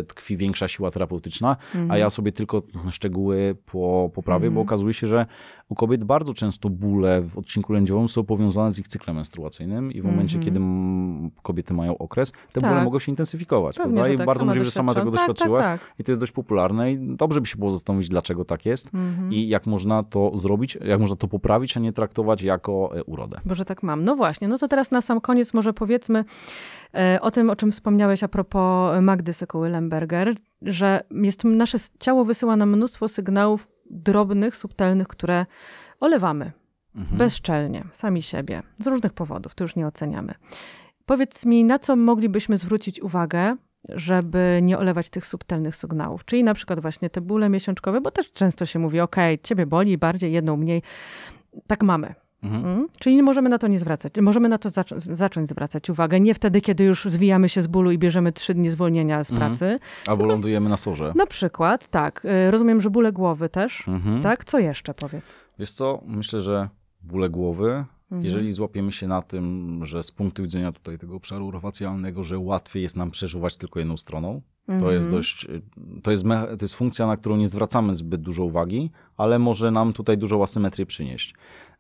tkwi większa siła terapeutyczna, a ja mhm. sobie tylko szczegóły po, poprawię, bo okazuje się, że u kobiet bardzo często bóle w odcinku lędźwiowym są powiązane z ich cyklem menstruacyjnym i w momencie, Mhm. kiedy m, kobiety mają okres, te Tak. bóle mogą się intensyfikować, Pewnie, prawda? I tak, bardzo możliwe, że sama tego doświadczam. Tak, tak, doświadczyłaś tak. i to jest dość popularne i dobrze by się było zastanowić, dlaczego tak jest Mhm. i jak można to zrobić, jak można to poprawić, a nie traktować jako e, urodę. Bo że tak mam. No właśnie, no to teraz na sam koniec może powiedzmy e, o tym, o czym wspomniałeś a propos Magdy Sekuły-Lemberger, że jest, nasze ciało wysyła nam mnóstwo sygnałów drobnych, subtelnych, które olewamy Mhm. bezczelnie, sami siebie, z różnych powodów, to już nie oceniamy. Powiedz mi, na co moglibyśmy zwrócić uwagę, żeby nie olewać tych subtelnych sygnałów? Czyli na przykład właśnie te bóle miesiączkowe, bo też często się mówi, ok, ciebie boli bardziej, jedną mniej. Tak mamy. Mhm. Mm? Czyli możemy na to nie zwracać. Możemy na to zac- zacząć zwracać uwagę. Nie wtedy, kiedy już zwijamy się z bólu i bierzemy trzy dni zwolnienia z Mhm. pracy. Albo lądujemy na sorze. Na przykład, tak. y, Rozumiem, że bóle głowy też. Mhm. Tak? Co jeszcze powiedz? Wiesz co, myślę, że bóle głowy, Mhm. jeżeli złapiemy się na tym, że z punktu widzenia tutaj tego obszaru rofacjalnego, że łatwiej jest nam przeżuwać tylko jedną stroną, to jest dość, y, to jest, to jest funkcja, na którą nie zwracamy zbyt dużo uwagi, ale może nam tutaj dużą asymetrię przynieść.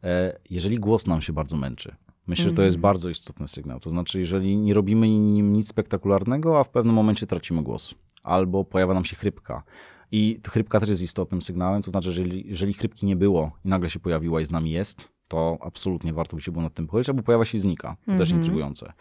E, Jeżeli głos nam się bardzo męczy, myślę, że to jest Mhm. bardzo istotny sygnał. To znaczy, jeżeli nie robimy nim nic spektakularnego, a w pewnym momencie tracimy głos, albo pojawia nam się chrypka. I chrypka też jest istotnym sygnałem, to znaczy, jeżeli, jeżeli chrypki nie było i nagle się pojawiła i z nami jest, to absolutnie warto by się było nad tym pochylić, albo pojawia się i znika. To też Mhm. intrygujące.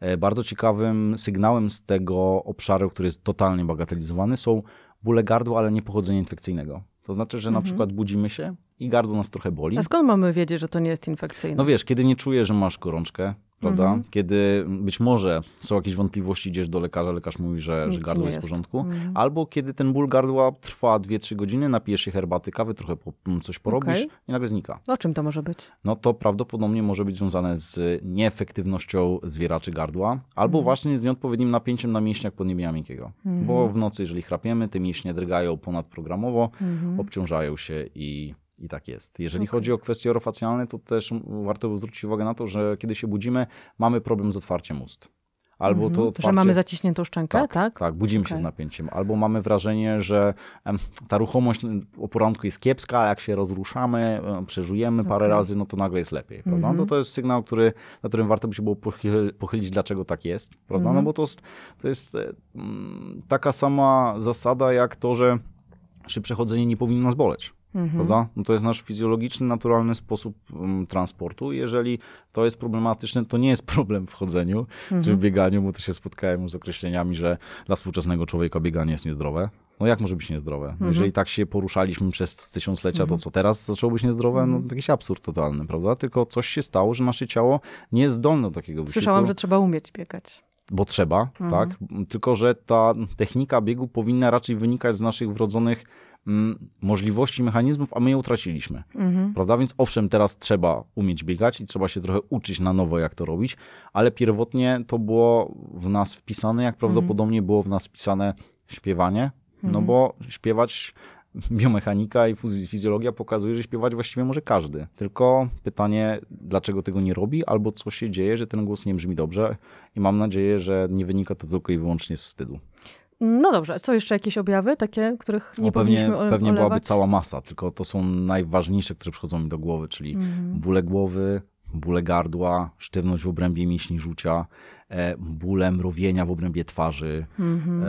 E, Bardzo ciekawym sygnałem z tego obszaru, który jest totalnie bagatelizowany, są bóle gardła, ale nie pochodzenia infekcyjnego. To znaczy, że na Mhm. przykład budzimy się i gardło nas trochę boli. A skąd mamy wiedzieć, że to nie jest infekcyjne? No wiesz, kiedy nie czujesz, że masz gorączkę, prawda? Mhm. Kiedy być może są jakieś wątpliwości, idziesz do lekarza, lekarz mówi, że, że gardło jest w porządku. Mhm. Albo kiedy ten ból gardła trwa 2-3 godziny, napijesz się herbaty, kawy, trochę po, m, coś porobisz Okej. i nagle znika. O czym to może być? No to prawdopodobnie może być związane z nieefektywnością zwieraczy gardła, albo Mhm. właśnie z nieodpowiednim napięciem na mięśniach podniebienia miękkiego. Mhm. Bo w nocy, jeżeli chrapiemy, te mięśnie drgają ponadprogramowo, Mhm. obciążają się i, i tak jest. Jeżeli Okej. chodzi o kwestie orofacjalne, to też warto zwrócić uwagę na to, że kiedy się budzimy, mamy problem z otwarciem ust. Albo to Mhm. otwarcie... Że mamy zaciśniętą szczękę, tak, tak? tak, budzimy się Okej. z napięciem. Albo mamy wrażenie, że ta ruchomość o poranku jest kiepska, a jak się rozruszamy, przeżujemy parę Okej. razy, no to nagle jest lepiej, prawda? Mhm. To to jest sygnał, który, na którym warto by się było pochyl, pochylić, dlaczego tak jest, prawda? Mhm. No bo to jest, to jest e, mm, taka sama zasada, jak to, że szybsze chodzenie nie powinno nas boleć. Mhm. Prawda? No to jest nasz fizjologiczny, naturalny sposób um, transportu. Jeżeli to jest problematyczne, to nie jest problem w chodzeniu Mhm. czy w bieganiu, bo też się spotkałem już z określeniami, że dla współczesnego człowieka bieganie jest niezdrowe. No jak może być niezdrowe? Mhm. Jeżeli tak się poruszaliśmy przez tysiąclecia, Mhm. to co teraz zaczęło być niezdrowe? No to jakiś absurd totalny, prawda? Tylko coś się stało, że nasze ciało nie jest zdolne do takiego wysiłku. Słyszałam, że trzeba umieć biegać. Bo trzeba, Mhm. tak? Tylko, że ta technika biegu powinna raczej wynikać z naszych wrodzonych możliwości, mechanizmów, a my je utraciliśmy. Mhm. Prawda? Więc owszem, teraz trzeba umieć biegać i trzeba się trochę uczyć na nowo, jak to robić, ale pierwotnie to było w nas wpisane, jak prawdopodobnie było w nas wpisane śpiewanie, no Mhm. bo śpiewać biomechanika i fizjologia pokazuje, że śpiewać właściwie może każdy. Tylko pytanie, dlaczego tego nie robi, albo co się dzieje, że ten głos nie brzmi dobrze i mam nadzieję, że nie wynika to tylko i wyłącznie z wstydu. No dobrze, co jeszcze jakieś objawy takie, których nie No pewnie powinniśmy pewnie byłaby olewać? cała masa, tylko to są najważniejsze, które przychodzą mi do głowy, czyli Mhm. bóle głowy, bóle gardła, sztywność w obrębie mięśni żółcia, e, bóle mrowienia w obrębie twarzy, Mhm. e,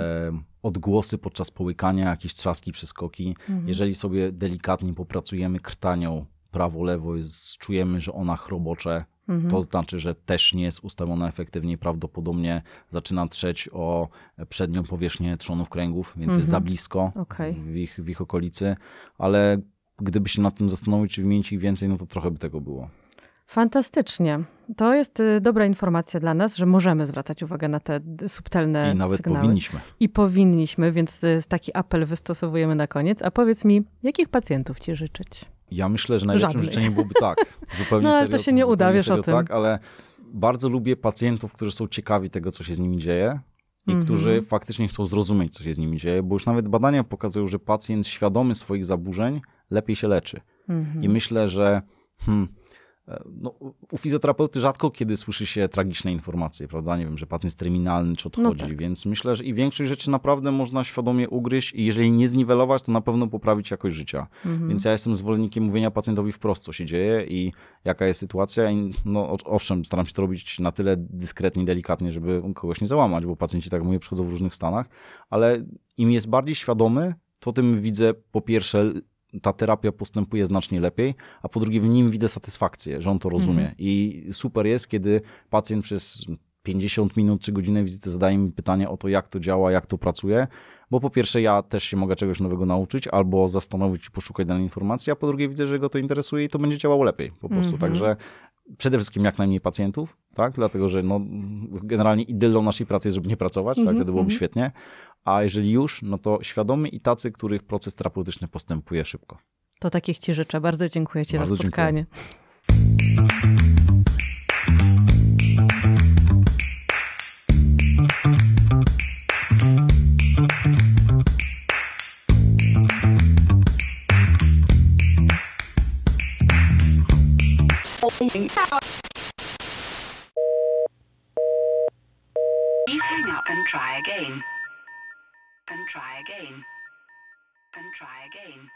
odgłosy podczas połykania, jakieś trzaski, przeskoki. Mhm. Jeżeli sobie delikatnie popracujemy krtanią prawo-lewo czujemy, że ona chrobocze, Mhm. to znaczy, że też nie jest ustawiona efektywnie i prawdopodobnie zaczyna trzeć o przednią powierzchnię trzonów kręgów, więc Mhm. jest za blisko Okej. w, ich, w ich okolicy, ale gdyby się nad tym zastanowić, czy wymienić ich więcej, no to trochę by tego było. Fantastycznie. To jest y, dobra informacja dla nas, że możemy zwracać uwagę na te subtelne I nawet sygnały. powinniśmy. I powinniśmy, więc y, taki apel wystosowujemy na koniec. A powiedz mi, jakich pacjentów ci życzyć? Ja myślę, że najlepszym Żadnych. życzeniem byłoby tak. Zupełnie No, ale serio, to się nie uda, wiesz o serio tym. Tak, ale bardzo lubię pacjentów, którzy są ciekawi tego, co się z nimi dzieje i Mhm. którzy faktycznie chcą zrozumieć, co się z nimi dzieje, bo już nawet badania pokazują, że pacjent świadomy swoich zaburzeń lepiej się leczy. Mhm. I myślę, że hmm, no, u fizjoterapeuty rzadko kiedy słyszy się tragiczne informacje, prawda? Nie wiem, że pacjent jest terminalny czy odchodzi, No tak. więc myślę, że i większość rzeczy naprawdę można świadomie ugryźć i jeżeli nie zniwelować, to na pewno poprawić jakość życia. Mhm. Więc ja jestem zwolennikiem mówienia pacjentowi wprost, co się dzieje i jaka jest sytuacja. I no, owszem, staram się to robić na tyle dyskretnie delikatnie, żeby kogoś nie załamać, bo pacjenci, tak jak mówię, przychodzą w różnych stanach, ale im jest bardziej świadomy, to tym widzę po pierwsze ta terapia postępuje znacznie lepiej, a po drugie w nim widzę satysfakcję, że on to rozumie. Mhm. I super jest, kiedy pacjent przez 50 minut czy godzinę wizyty zadaje mi pytanie o to, jak to działa, jak to pracuje, bo po pierwsze ja też się mogę czegoś nowego nauczyć albo zastanowić i poszukać danej informacji, a po drugie widzę, że go to interesuje i to będzie działało lepiej po prostu. Mhm. Także przede wszystkim jak najmniej pacjentów, tak? Dlatego, że no, generalnie idylą naszej pracy jest, żeby nie pracować, tak? Mhm, Wtedy byłoby mhm. świetnie. A jeżeli już, no to świadomi i tacy, których proces terapeutyczny postępuje szybko. To takich ci życzę. Bardzo dziękuję ci Bardzo za dziękuję. Hang up and try again. And try again. And try again.